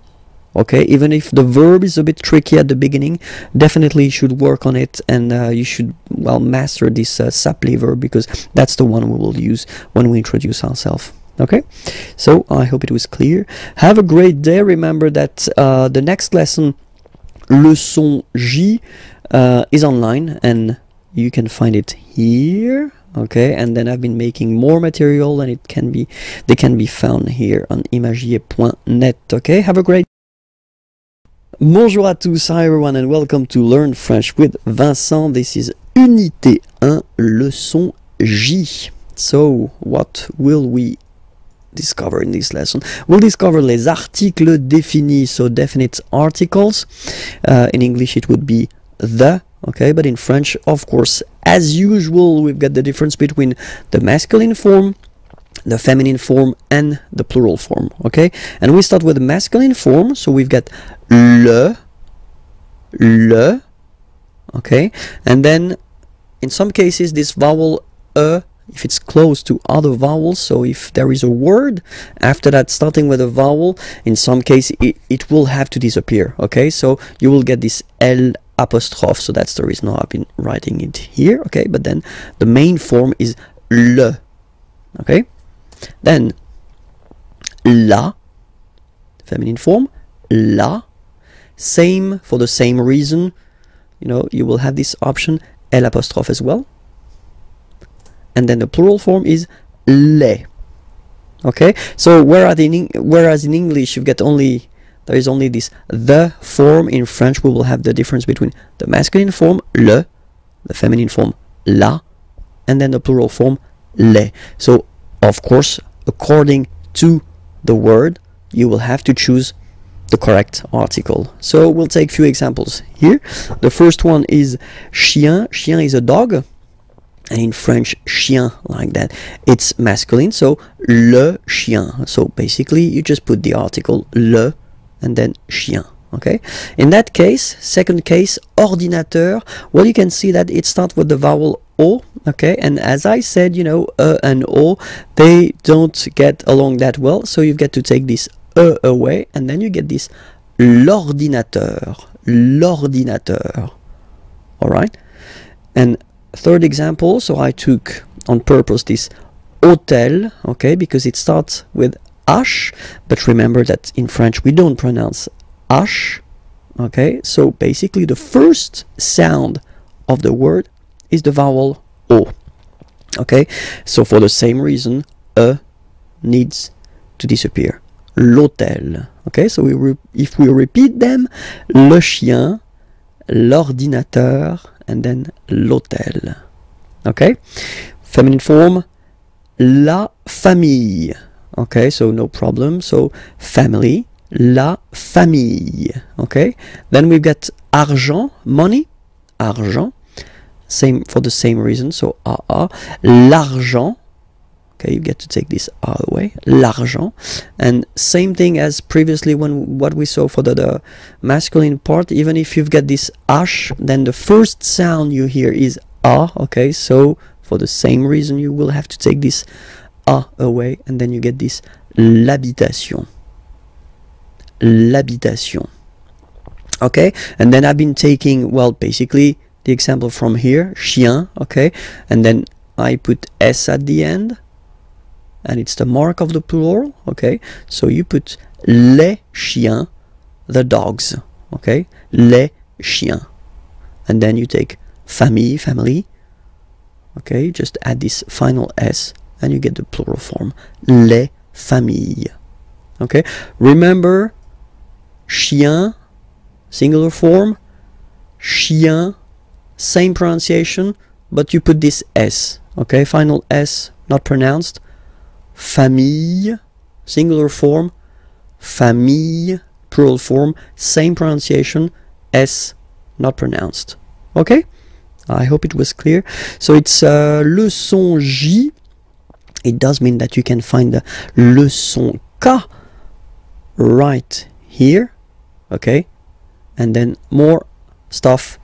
Okay, even if the verb is a bit tricky at the beginning, definitely you should work on it and uh, you should well master this uh, s'appeler verb because that's the one we will use when we introduce ourselves. Okay, so I hope it was clear. Have a great day. Remember that uh, the next lesson, leçon J, uh, is online and you can find it here okay and then i've been making more material and it can be they can be found here on imagier.net okay? Have a great bonjour à tous hi everyone and welcome to learn french with vincent. This is unité 1 leçon j. So what will we discover in this lesson? We'll discover les articles définis so definite articles. Uh, in english it would be the okay? But in french of course as usual we've got the difference between the masculine form the feminine form and the plural form okay? And we start with the masculine form so we've got le le okay? And then in some cases this vowel e if it's close to other vowels so if there is a word after that starting with a vowel in some case it, it will have to disappear okay? So you will get this l apostrophe so that's the reason why I've been writing it here okay? But then the main form is le okay? Then la feminine form la. Same for the same reason you know you will have this option l apostrophe as well. And then the plural form is les okay? So whereas in whereas in english you've got only there is only this the form in french. We will have the difference between the masculine form le the feminine form la and then the plural form les so of course according to the word you will have to choose the correct article. So we'll take few examples here. The first one is chien. Chien is a dog. And in French, chien like that, it's masculine, so le chien. So basically, you just put the article le and then chien. Okay. In that case, second case, ordinateur. Well, you can see that it starts with the vowel o. Okay, and as I said, you know, e and o, they don't get along that well. So you've got to take this e away, and then you get this l'ordinateur. L'ordinateur. All right, and third example so i took on purpose this hotel okay because it starts with h but remember that in french we don't pronounce h okay so basically the first sound of the word is the vowel o okay so for the same reason e needs to disappear l'hôtel okay so we if we repeat them le chien l'ordinateur and then l'hôtel. Okay? Feminine form, la famille. Okay, so no problem. So family, la famille. Okay? Then we've got argent, money, argent. Same for the same reason. So a a l'argent. okay you get to take this out of the way l'argent and same thing as previously when what we saw for the, the masculine part even if you've got this ash, then the first sound you hear is a okay so for the same reason you will have to take this a away and then you get this l'habitation. L'habitation. Okay? And then I've been taking well basically the example from here chien okay? And then I put s at the end and it's the mark of the plural okay? So you put les chiens the dogs okay? Les chiens. And then you take famille family okay? Just add this final s and you get the plural form les familles. Okay? Remember chien singular form chien same pronunciation but you put this s. Okay? Final s not pronounced. Famille singular form. Famille plural form same pronunciation s not pronounced. Okay? I hope it was clear. So it's uh, leçon j it does mean that you can find the leçon k right here okay and then more stuff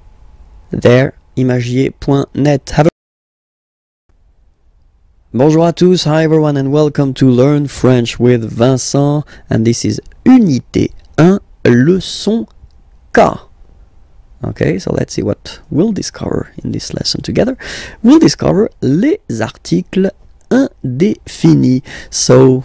there imagier.net have a Bonjour à tous, hi everyone and welcome to Learn French with Vincent and this is Unité 1, leçon K. Okay, so let's see what we'll discover in this lesson together. We'll discover les articles indéfinis. So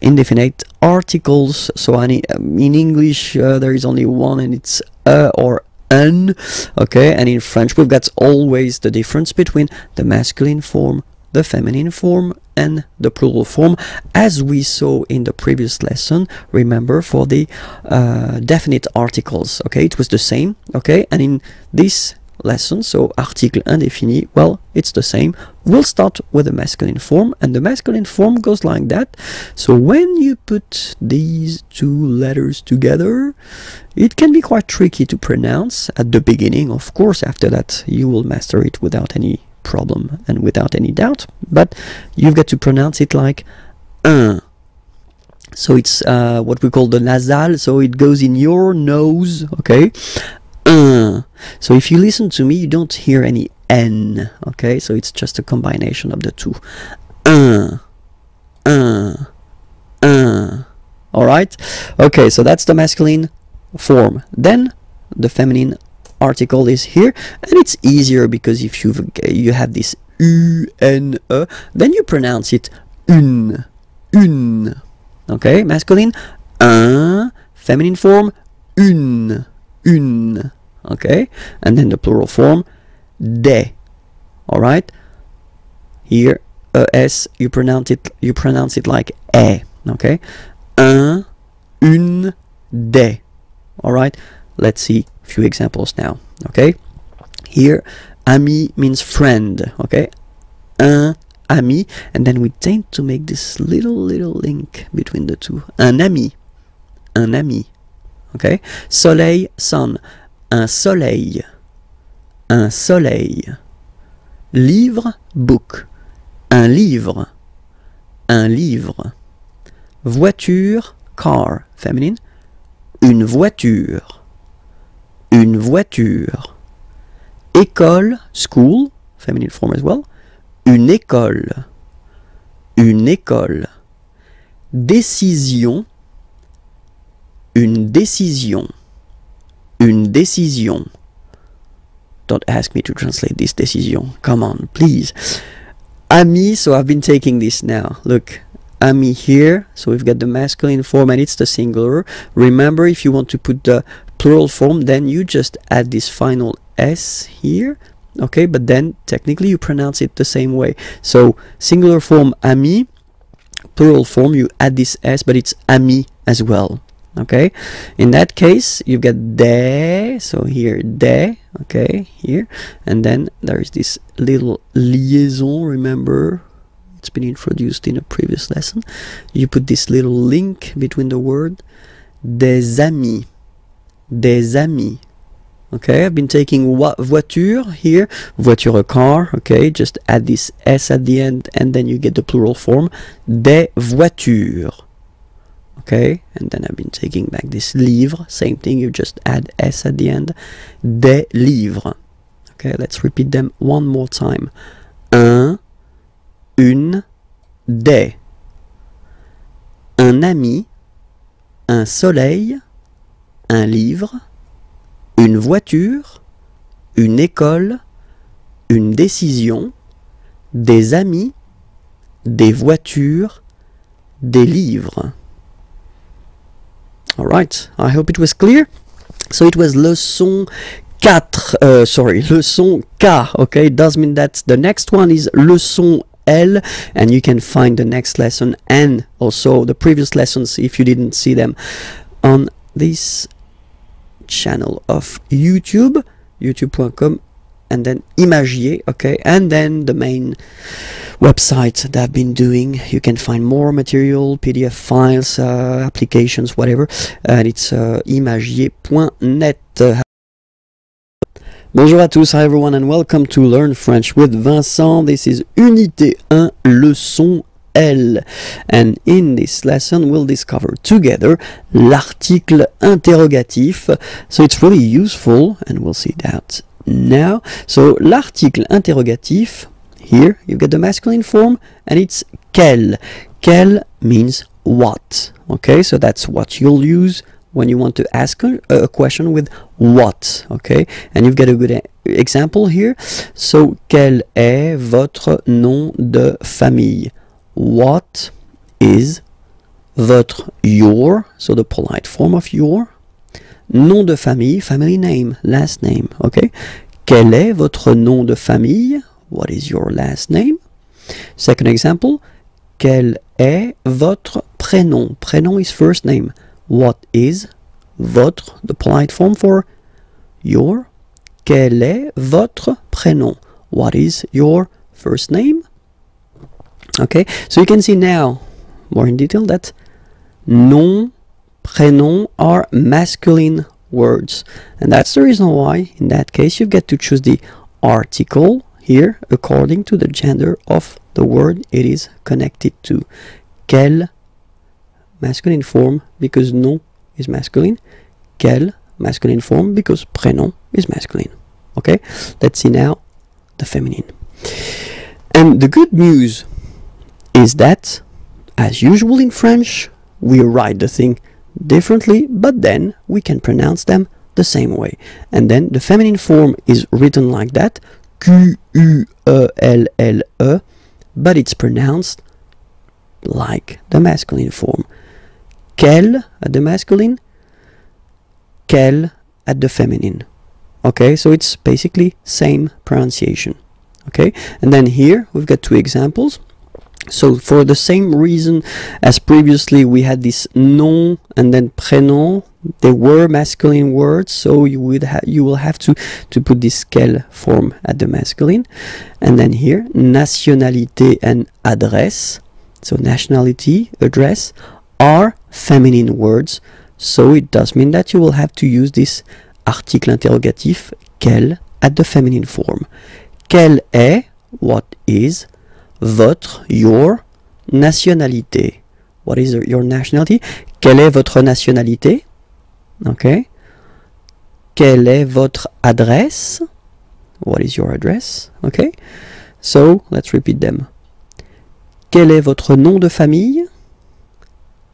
indefinite articles. So any, um, in English uh, there is only one and it's a or un. Okay, and in French we've got always the difference between the masculine form, the feminine form, and the plural form, as we saw in the previous lesson. Remember for the uh, definite articles. Okay, it was the same. Okay, and in this lesson, so article indéfini, well, it's the same. We'll start with the masculine form, and the masculine form goes like that. So when you put these two letters together, it can be quite tricky to pronounce at the beginning. Of course, after that, you will master it without any problem and without any doubt, but you've got to pronounce it like un. So it's uh, what we call the nasal, so it goes in your nose, okay? Uh. So if you listen to me, you don't hear any n. Okay, so it's just a combination of the two. Uh, uh, uh. All right. Okay, so that's the masculine form. Then the feminine article is here, and it's easier because if you you have this u n e, then you pronounce it une, une. Okay, masculine un, feminine form une, une okay? And then the plural form de. All right here uh, s you pronounce it you pronounce it like e. Okay? Un une des all right let's see a few examples now. Okay? Here ami means friend. Okay? Un ami. And then we tend to make this little little link between the two. Un ami. Un ami. Okay? Soleil sun un soleil, un soleil. Livre, book, un livre, un livre. Voiture, car, féminine, une voiture, une voiture. École, school, feminine form as well, une école, une école. Décision, une décision une décision. Don't ask me to translate this decision. Come on, please. Ami, so I've been taking this now. Look, ami here. So we've got the masculine form and it's the singular. Remember, if you want to put the plural form, then you just add this final s here. Okay, but then technically you pronounce it the same way. So singular form ami, plural form you add this s, but it's ami as well okay? In that case you get de so here de okay here. And then there is this little liaison remember? It's been introduced in a previous lesson. You put this little link between the word des amis. Des amis. Okay, I've been taking voiture here, voiture a car. Okay, just add this s at the end, and then you get the plural form, des voitures. Okay, and then I've been taking back this livre. Same thing. You just add s at the end, des livres. Okay, let's repeat them one more time. Un, une, des. Un ami, un soleil, un livre, une voiture, une école, une décision, des amis, des voitures, des livres. Alright, I hope it was clear. So it was leçon 4, uh, sorry, leçon K, okay? It does mean that the next one is leçon L, and you can find the next lesson and also the previous lessons if you didn't see them on this channel of YouTube, youtube.com, and then Imagier, okay, and then the main website that I've been doing. You can find more material, PDF files, uh, applications, whatever, and it's uh, imagier.net. Bonjour à tous, hi everyone, and welcome to Learn French with Vincent. This is Unité 1, leçon L. And in this lesson, we'll discover together l'article interrogatif. So it's really useful, and we'll see that now. So l'article interrogatif, here you get the masculine form, and it's quel. Quel means what. Okay, so that's what you'll use when you want to ask a, a question with what. Okay, and you've got a good example here. So, quel est votre nom de famille? What is votre your, so the polite form of your, nom de famille, family name, last name, okay? Quel est votre nom de famille? What is your last name? Second example, quel est votre prénom? Prénom is first name. What is votre, the polite form for your? Quel est votre prénom? What is your first name? Okay, so you can see now, more in detail, that nom, prénom are masculine words. And that's the reason why, in that case, you get to choose the article here according to the gender of the word it is connected to. Quel, masculine form, because nom is masculine. Quel, masculine form, because prénom is masculine. Okay, let's see now the feminine. And the good news is that, as usual in French, we write the thing differently, but then we can pronounce them the same way. And then the feminine form is written like that Q U E L L E, but it's pronounced like the masculine form. Quel at the masculine, quel at the feminine. Okay, so it's basically same pronunciation. Okay, and then here we've got two examples. So for the same reason as previously we had this nom and then prénom, they were masculine words, so you would you will have to to put this quel form at the masculine, and then here nationalité and adresse, so nationality, address are feminine words, so it does mean that you will have to use this article interrogatif quel at the feminine form. Quel est, what is, votre, your, nationalité. What is your nationality? Quelle est votre nationalité? Okay. Quelle est votre adresse? What is your address? Okay. So, let's repeat them. Quel est votre nom de famille?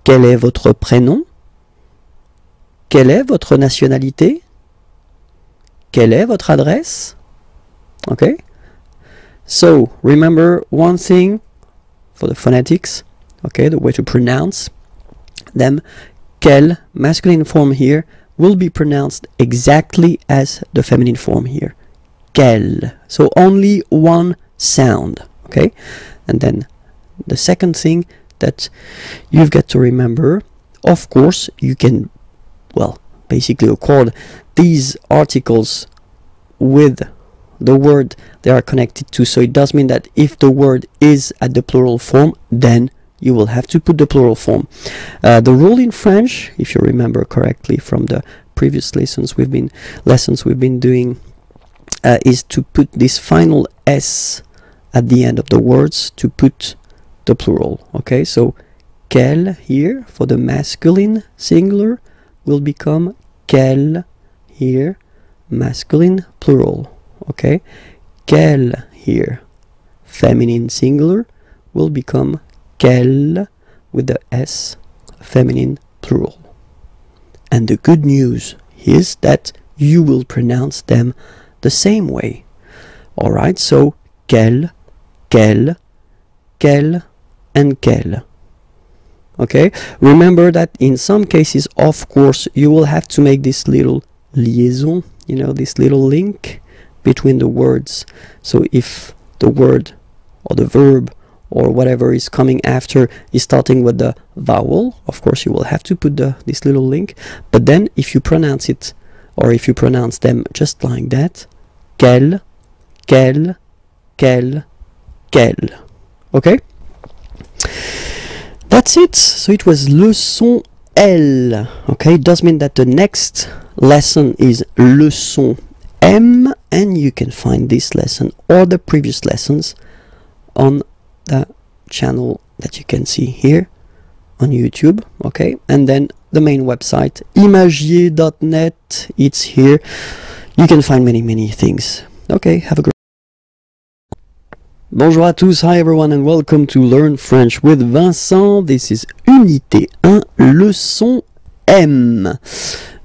Quel est votre prénom? Quelle est votre nationalité? Quelle est votre adresse? Okay. So remember one thing for the phonetics, okay, the way to pronounce them. Quel masculine form here will be pronounced exactly as the feminine form here. Quel. So only one sound, okay? And then the second thing that you've got to remember, of course, you can, well, basically accord these articles with the word they are connected to. So it does mean that if the word is at the plural form, then you will have to put the plural form. Uh, the rule in French, if you remember correctly from the previous lessons we've been lessons we've been doing uh, is to put this final s at the end of the words to put the plural okay so quel here for the masculine singular will become quel here masculine plural okay. Quel here. Feminine singular will become quelle with the s feminine plural. And the good news is that you will pronounce them the same way. Alright so quel quel quel and quel okay remember that in some cases of course you will have to make this little liaison you know this little link between the words. So if the word or the verb or whatever is coming after is starting with the vowel of course you will have to put the this little link. But then if you pronounce it or if you pronounce them just like that quel quel quel quel. Okay? That's it. So it was leçon L. Okay? It does mean that the next lesson is leçon M and you can find this lesson or the previous lessons on the channel that you can see here on YouTube okay and then the main website imagier.net it's here you can find many many things okay have a great Bonjour à tous, hi everyone and welcome to Learn French with Vincent. This is Unité 1, leçon M.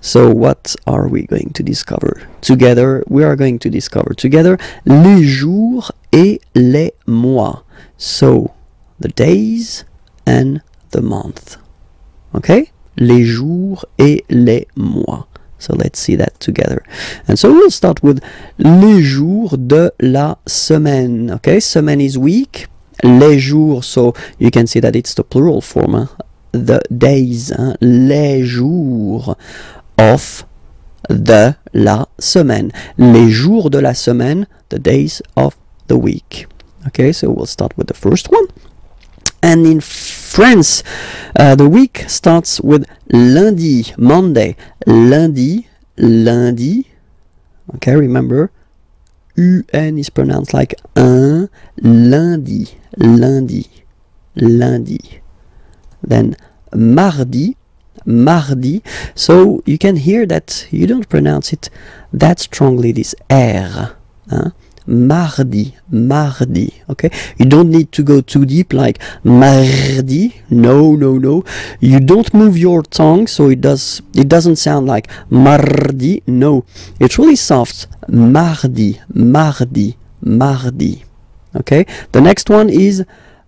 So what are we going to discover together? We are going to discover together les jours et les mois. So the days and the month. Okay? Les jours et les mois. So let's see that together. And so we'll start with les jours de la semaine. Okay, semaine is week. Les jours, so you can see that it's the plural form. Huh? The days, les jours of de la semaine. Les jours de la semaine, the days of the week. Okay, so we'll start with the first one. And in France, uh, the week starts with lundi, Monday, lundi, lundi. Okay, remember, UN is pronounced like un, lundi, lundi, lundi. Then mardi, mardi. So you can hear that you don't pronounce it that strongly, this R. Mardi, mardi. Okay, you don't need to go too deep like mardi. No, no, no. You don't move your tongue so it does. It doesn't sound like mardi. No, it's really soft. Mardi, mardi, mardi. Okay. The next one is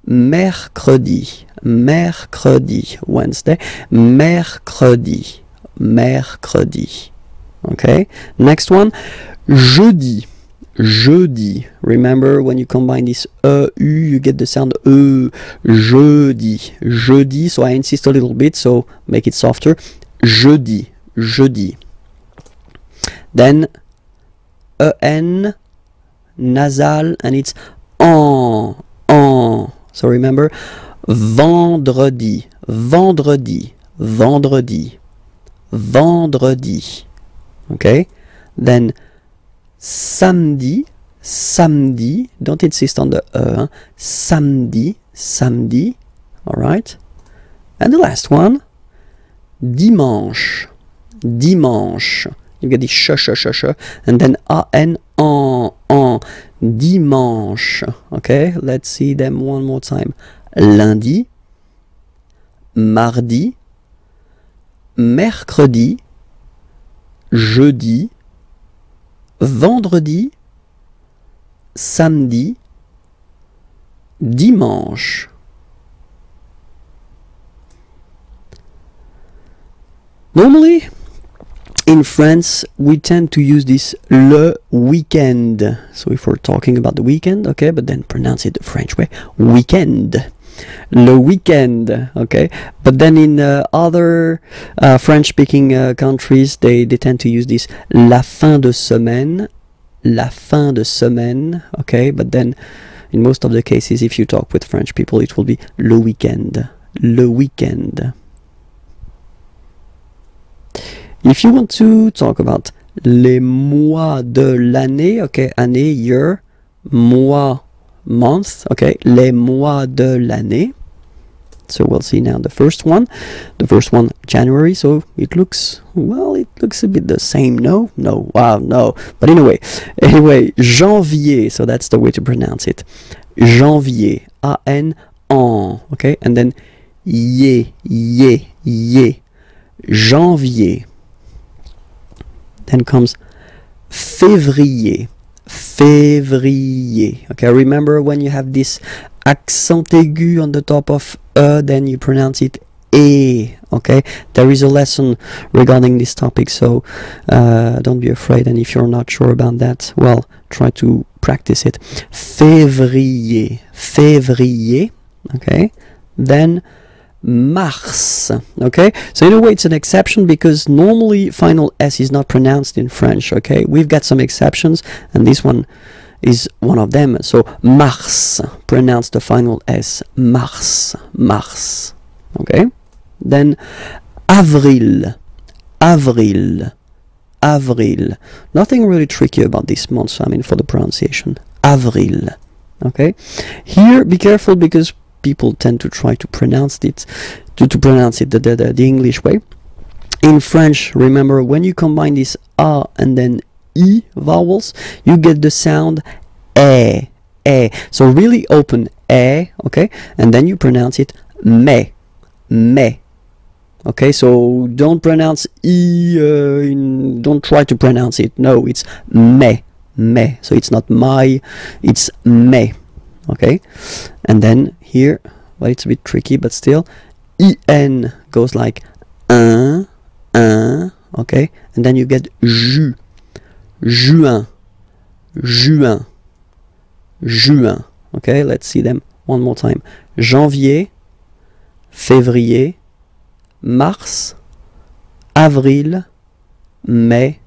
mercredi, mercredi, Wednesday, mercredi, mercredi. Okay. Next one, jeudi jeudi. Remember when you combine this e, u, you get the sound e. Jeudi, jeudi. So I insist a little bit, so make it softer. Jeudi, jeudi. Then en nasal and it's en. So remember vendredi, vendredi, vendredi, vendredi. Okay? Then samedi, samedi, don't insist on the e, samedi, samedi, alright? And the last one, dimanche, dimanche. You get the sh, sh, sh, sh, and then a-n, en, dimanche. Okay, let's see them one more time. Lundi, mardi, mercredi, jeudi, vendredi, samedi, dimanche. Normally, in France, we tend to use this le weekend. So if we're talking about the weekend, okay, but then pronounce it the French way, weekend. Le weekend, okay. But then in uh, other uh, French-speaking uh, countries, they, they tend to use this la fin de semaine, la fin de semaine, okay. But then in most of the cases, if you talk with French people, it will be le weekend, le weekend. If you want to talk about les mois de l'année, okay, année, year, mois, month, okay, les mois de l'année. So we'll see now the first one. The first one, January. So it looks, well, it looks a bit the same. No, no, wow, no. But anyway, anyway, janvier. So that's the way to pronounce it. Janvier. A N en. Okay, and then ye, ye, ye. Janvier. Then comes février. Février. Okay, remember when you have this accent aigu on the top of e, then you pronounce it e. Okay, there is a lesson regarding this topic, so uh, don't be afraid. And if you're not sure about that, well, try to practice it. Février. Février. Okay, then Mars. Okay, so in a way it's an exception because normally final S is not pronounced in French. Okay, we've got some exceptions, and this one is one of them. So Mars, pronounce the final S. Mars, Mars. Okay, then Avril, Avril, Avril. Nothing really tricky about this month. I mean, for the pronunciation, Avril. Okay, here be careful because people tend to try to pronounce it to, to pronounce it the, the, the, the English way. In French, remember when you combine this a and then e vowels, you get the sound a e. So really open a, okay, and then you pronounce it me, me. Okay, so don't pronounce e. Uh, in, don't try to pronounce it. No, it's me, me. So it's not my, it's me. Okay, and then here, well, it's a bit tricky, but still, en goes like un, un. Okay, and then you get ju, juin, juin, juin. Okay, let's see them one more time. Janvier, février, mars, avril, mai,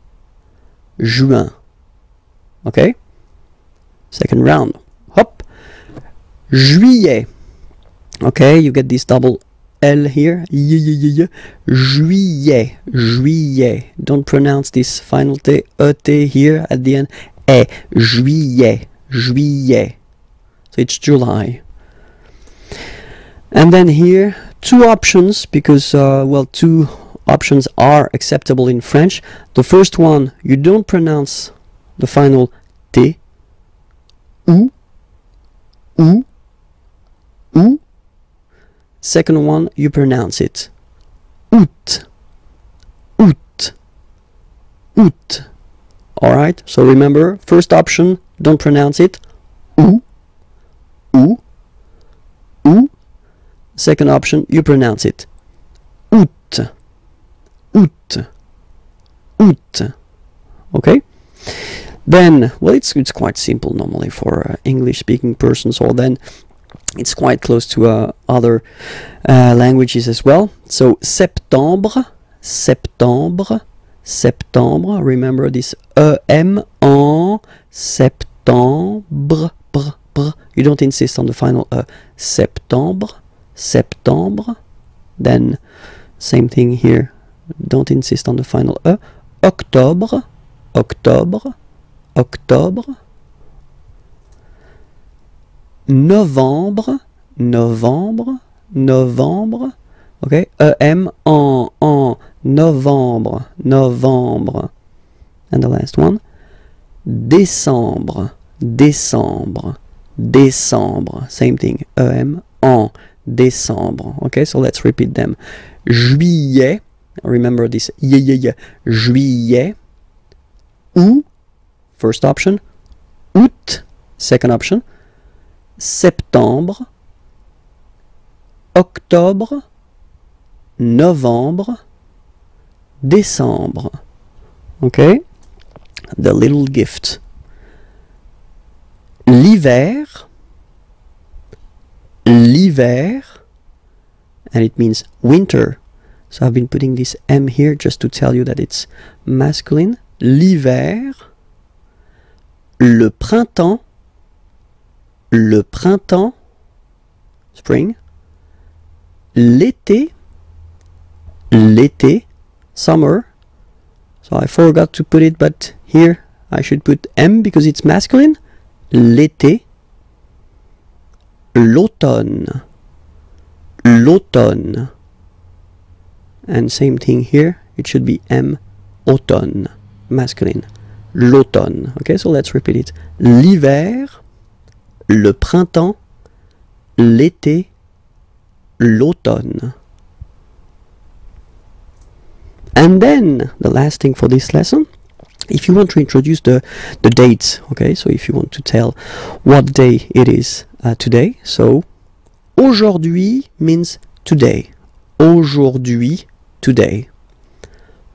juin. Okay? Second round. Hop. Juillet. Okay, you get this double L here. Juillet. Juillet. Don't pronounce this final T, here at the end. E. Juillet. Juillet. So it's July. And then here, two options because, uh, well, two options are acceptable in French. The first one, you don't pronounce the final T. Ou. Ou. Ou. Second one, you pronounce it. Août. Août. Août. Alright, so remember, first option, don't pronounce it. Ou. Ou. Ou. Second option, you pronounce it. Août. Août. Août. Okay? Then, well, it's, it's quite simple normally for uh, English speaking persons, So then it's quite close to uh, other uh, languages as well. So, septembre, septembre, septembre. Remember this EM en septembre. Br, br. You don't insist on the final E. Septembre, septembre. Then, same thing here. Don't insist on the final E. Octobre, octobre, octobre. Novembre, novembre, novembre. Okay, EM en, en, novembre, novembre. And the last one. Décembre, décembre, décembre. Same thing. EM en, décembre. Okay, so let's repeat them. Juillet. Remember this. Yeah, yeah. Juillet. Août. First option. Août. Second option. Septembre. Octobre. Novembre. Décembre. Okay? The little gift. L'hiver. L'hiver. And it means winter. So I've been putting this M here just to tell you that it's masculine. L'hiver. Le printemps. Le printemps. Spring. L'été. L'été. Summer. So I forgot to put it, but here I should put M because it's masculine. L'été, l'automne, l'automne. And same thing here, it should be M, automne, masculine. L'automne. Okay, so let's repeat it. L'hiver, le printemps, l'été, l'automne. And then the last thing for this lesson, if you want to introduce the, the dates, okay, so if you want to tell what day it is uh, today, so aujourd'hui means today. Aujourd'hui, today.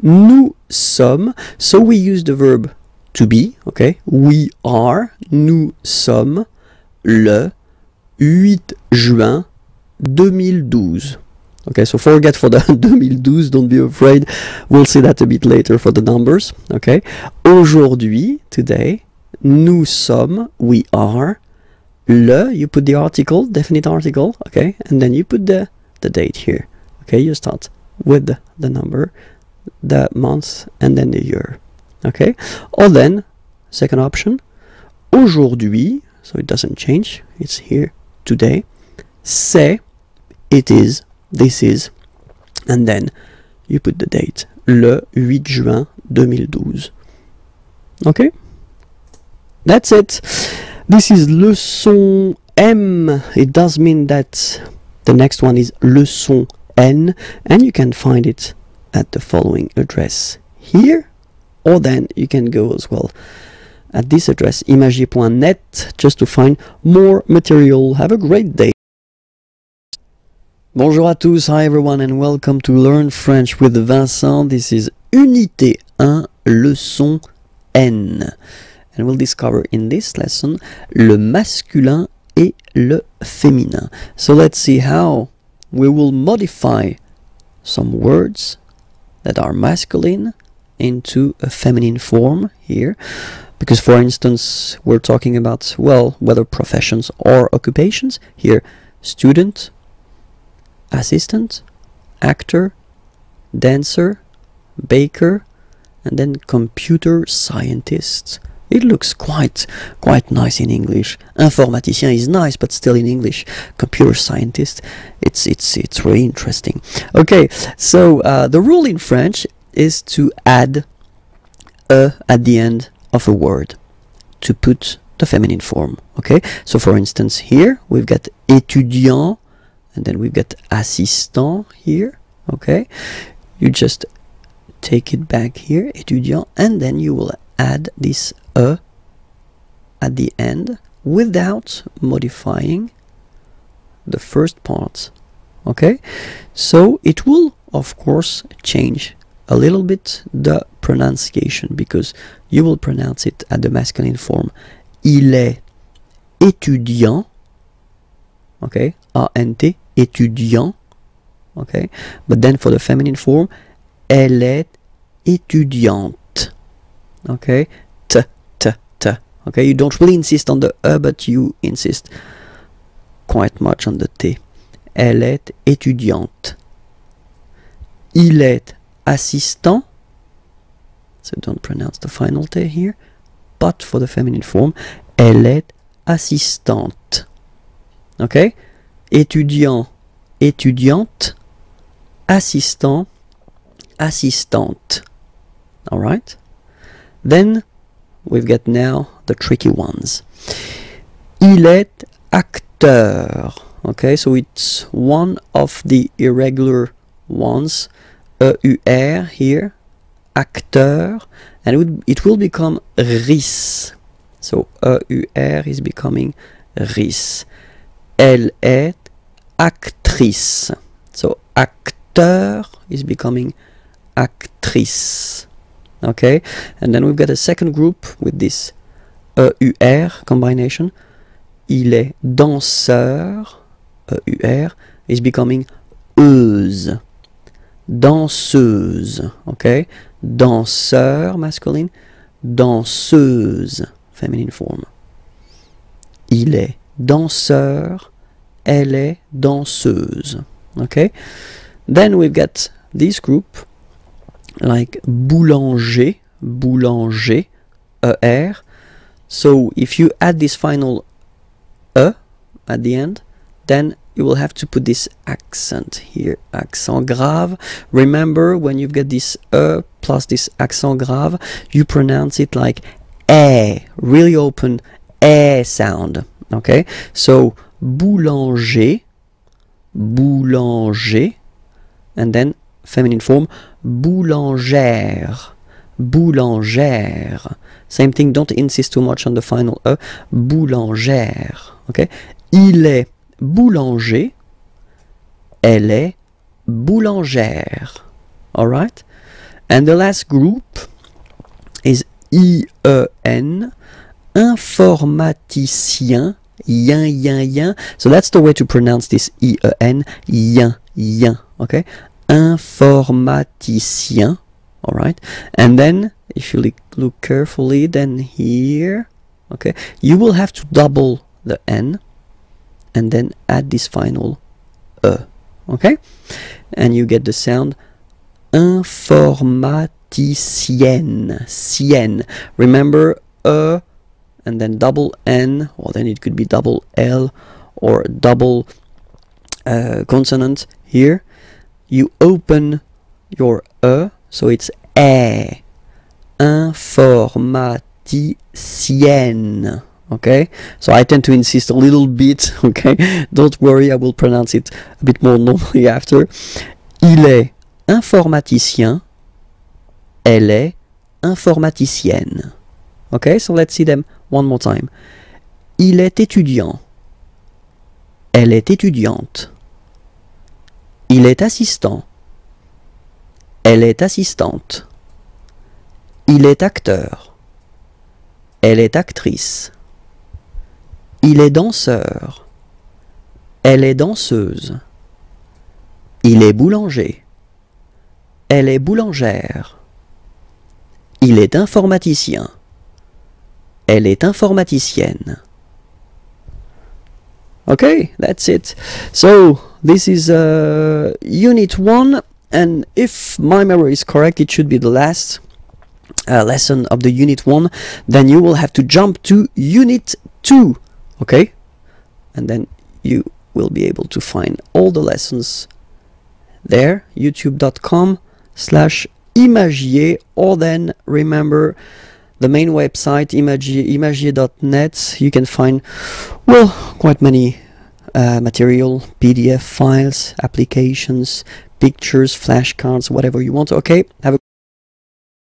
Nous sommes, so we use the verb to be, okay, we are, nous sommes le 8 juin 2012. Okay, so forget for the 2012, don't be afraid. We'll see that a bit later for the numbers. Okay, aujourd'hui, today, nous sommes, we are, le, you put the article, definite article, okay, and then you put the, the date here. Okay, you start with the, the number, the month, and then the year. Okay, or then, second option, aujourd'hui, so it doesn't change, it's here, today, c'est, it is, this is, and then you put the date, le 8 juin 2012. Okay? That's it. This is leçon M. It does mean that the next one is leçon N, and you can find it at the following address here, or then you can go as well at this address imagier.net just to find more material. Have a great day. Bonjour à tous, hi everyone and welcome to Learn French with Vincent. This is Unité 1, leçon N. And we'll discover in this lesson le masculin et le féminin. So let's see how we will modify some words that are masculine into a feminine form here. Because for instance, we're talking about, well, whether professions or occupations. Here, student, assistant, actor, dancer, baker, and then computer scientist. It looks quite quite nice in English. Informaticien is nice, but still in English. Computer scientist, it's it's it's really interesting. Okay, so uh, the rule in French is to add a at the end of a word to put the feminine form. Okay, so for instance, here we've got étudiant and then we've got assistant here okay? You just take it back here étudiant and then you will add this a at the end without modifying the first part okay? So it will of course change a little bit the pronunciation because you will pronounce it at the masculine form. Il est étudiant okay A-N-T étudiant okay but then for the feminine form elle est étudiante okay t t t okay. You don't really insist on the e but you insist quite much on the t. Elle est étudiante. Il est assistant so don't pronounce the final t here but for the feminine form elle est assistante okay étudiant, étudiante, assistant, assistante. All right? Then we've got now the tricky ones. Il est acteur. Okay, so it's one of the irregular ones. E-U-R here. Acteur. And it, would, it will become RIS. So E-U-R is becoming RIS. Elle est actrice. So acteur is becoming actrice. Okay, and then we've got a second group with this EUR combination. Il est danseur. EUR is becoming euse. Danseuse. Okay, danseur masculine. Danseuse feminine form. Il est danseur, elle est danseuse. Okay? Then we've got this group, like boulanger, boulanger, er. So if you add this final e at the end, then you will have to put this accent here, accent grave. Remember, when you've got this e plus this accent grave, you pronounce it like e, really open e sound. Okay, so boulanger, boulanger, and then feminine form boulangère, boulangère. Same thing, don't insist too much on the final e, boulangère. Okay, il est boulanger, elle est boulangère. Alright? And the last group is IEN, informaticien, yin, yin, yin. So that's the way to pronounce this IEN, yin, yin. Okay? Informaticien. Alright? And then, if you look carefully, then here, okay, you will have to double the N and then add this final E. Okay? And you get the sound informaticienne. Sienne. Remember E and then double N, or then it could be double L or double uh, consonant here. You open your E, so it's E. Informaticienne okay? So i tend to insist a little bit okay? Don't worry i will pronounce it a bit more normally after. Il est informaticien. Elle est informaticienne. Okay so let's see them one more time. Il est étudiant. Elle est étudiante. Il est assistant. Elle est assistante. Il est acteur. Elle est actrice il est danseur. Elle est danseuse. Il est boulanger. Elle est boulangère. Il est informaticien. Elle est informaticienne. Okay, that's it. So, this is uh, Unit 1, and if my memory is correct, it should be the last uh, lesson of the Unit 1. Then you will have to jump to Unit 2 okay? And then you will be able to find all the lessons there. youtube.com slash imagier. Or then remember the main website imagier imagier.net you can find well quite many uh, material pdf files applications pictures flashcards whatever you want. Okay? Have a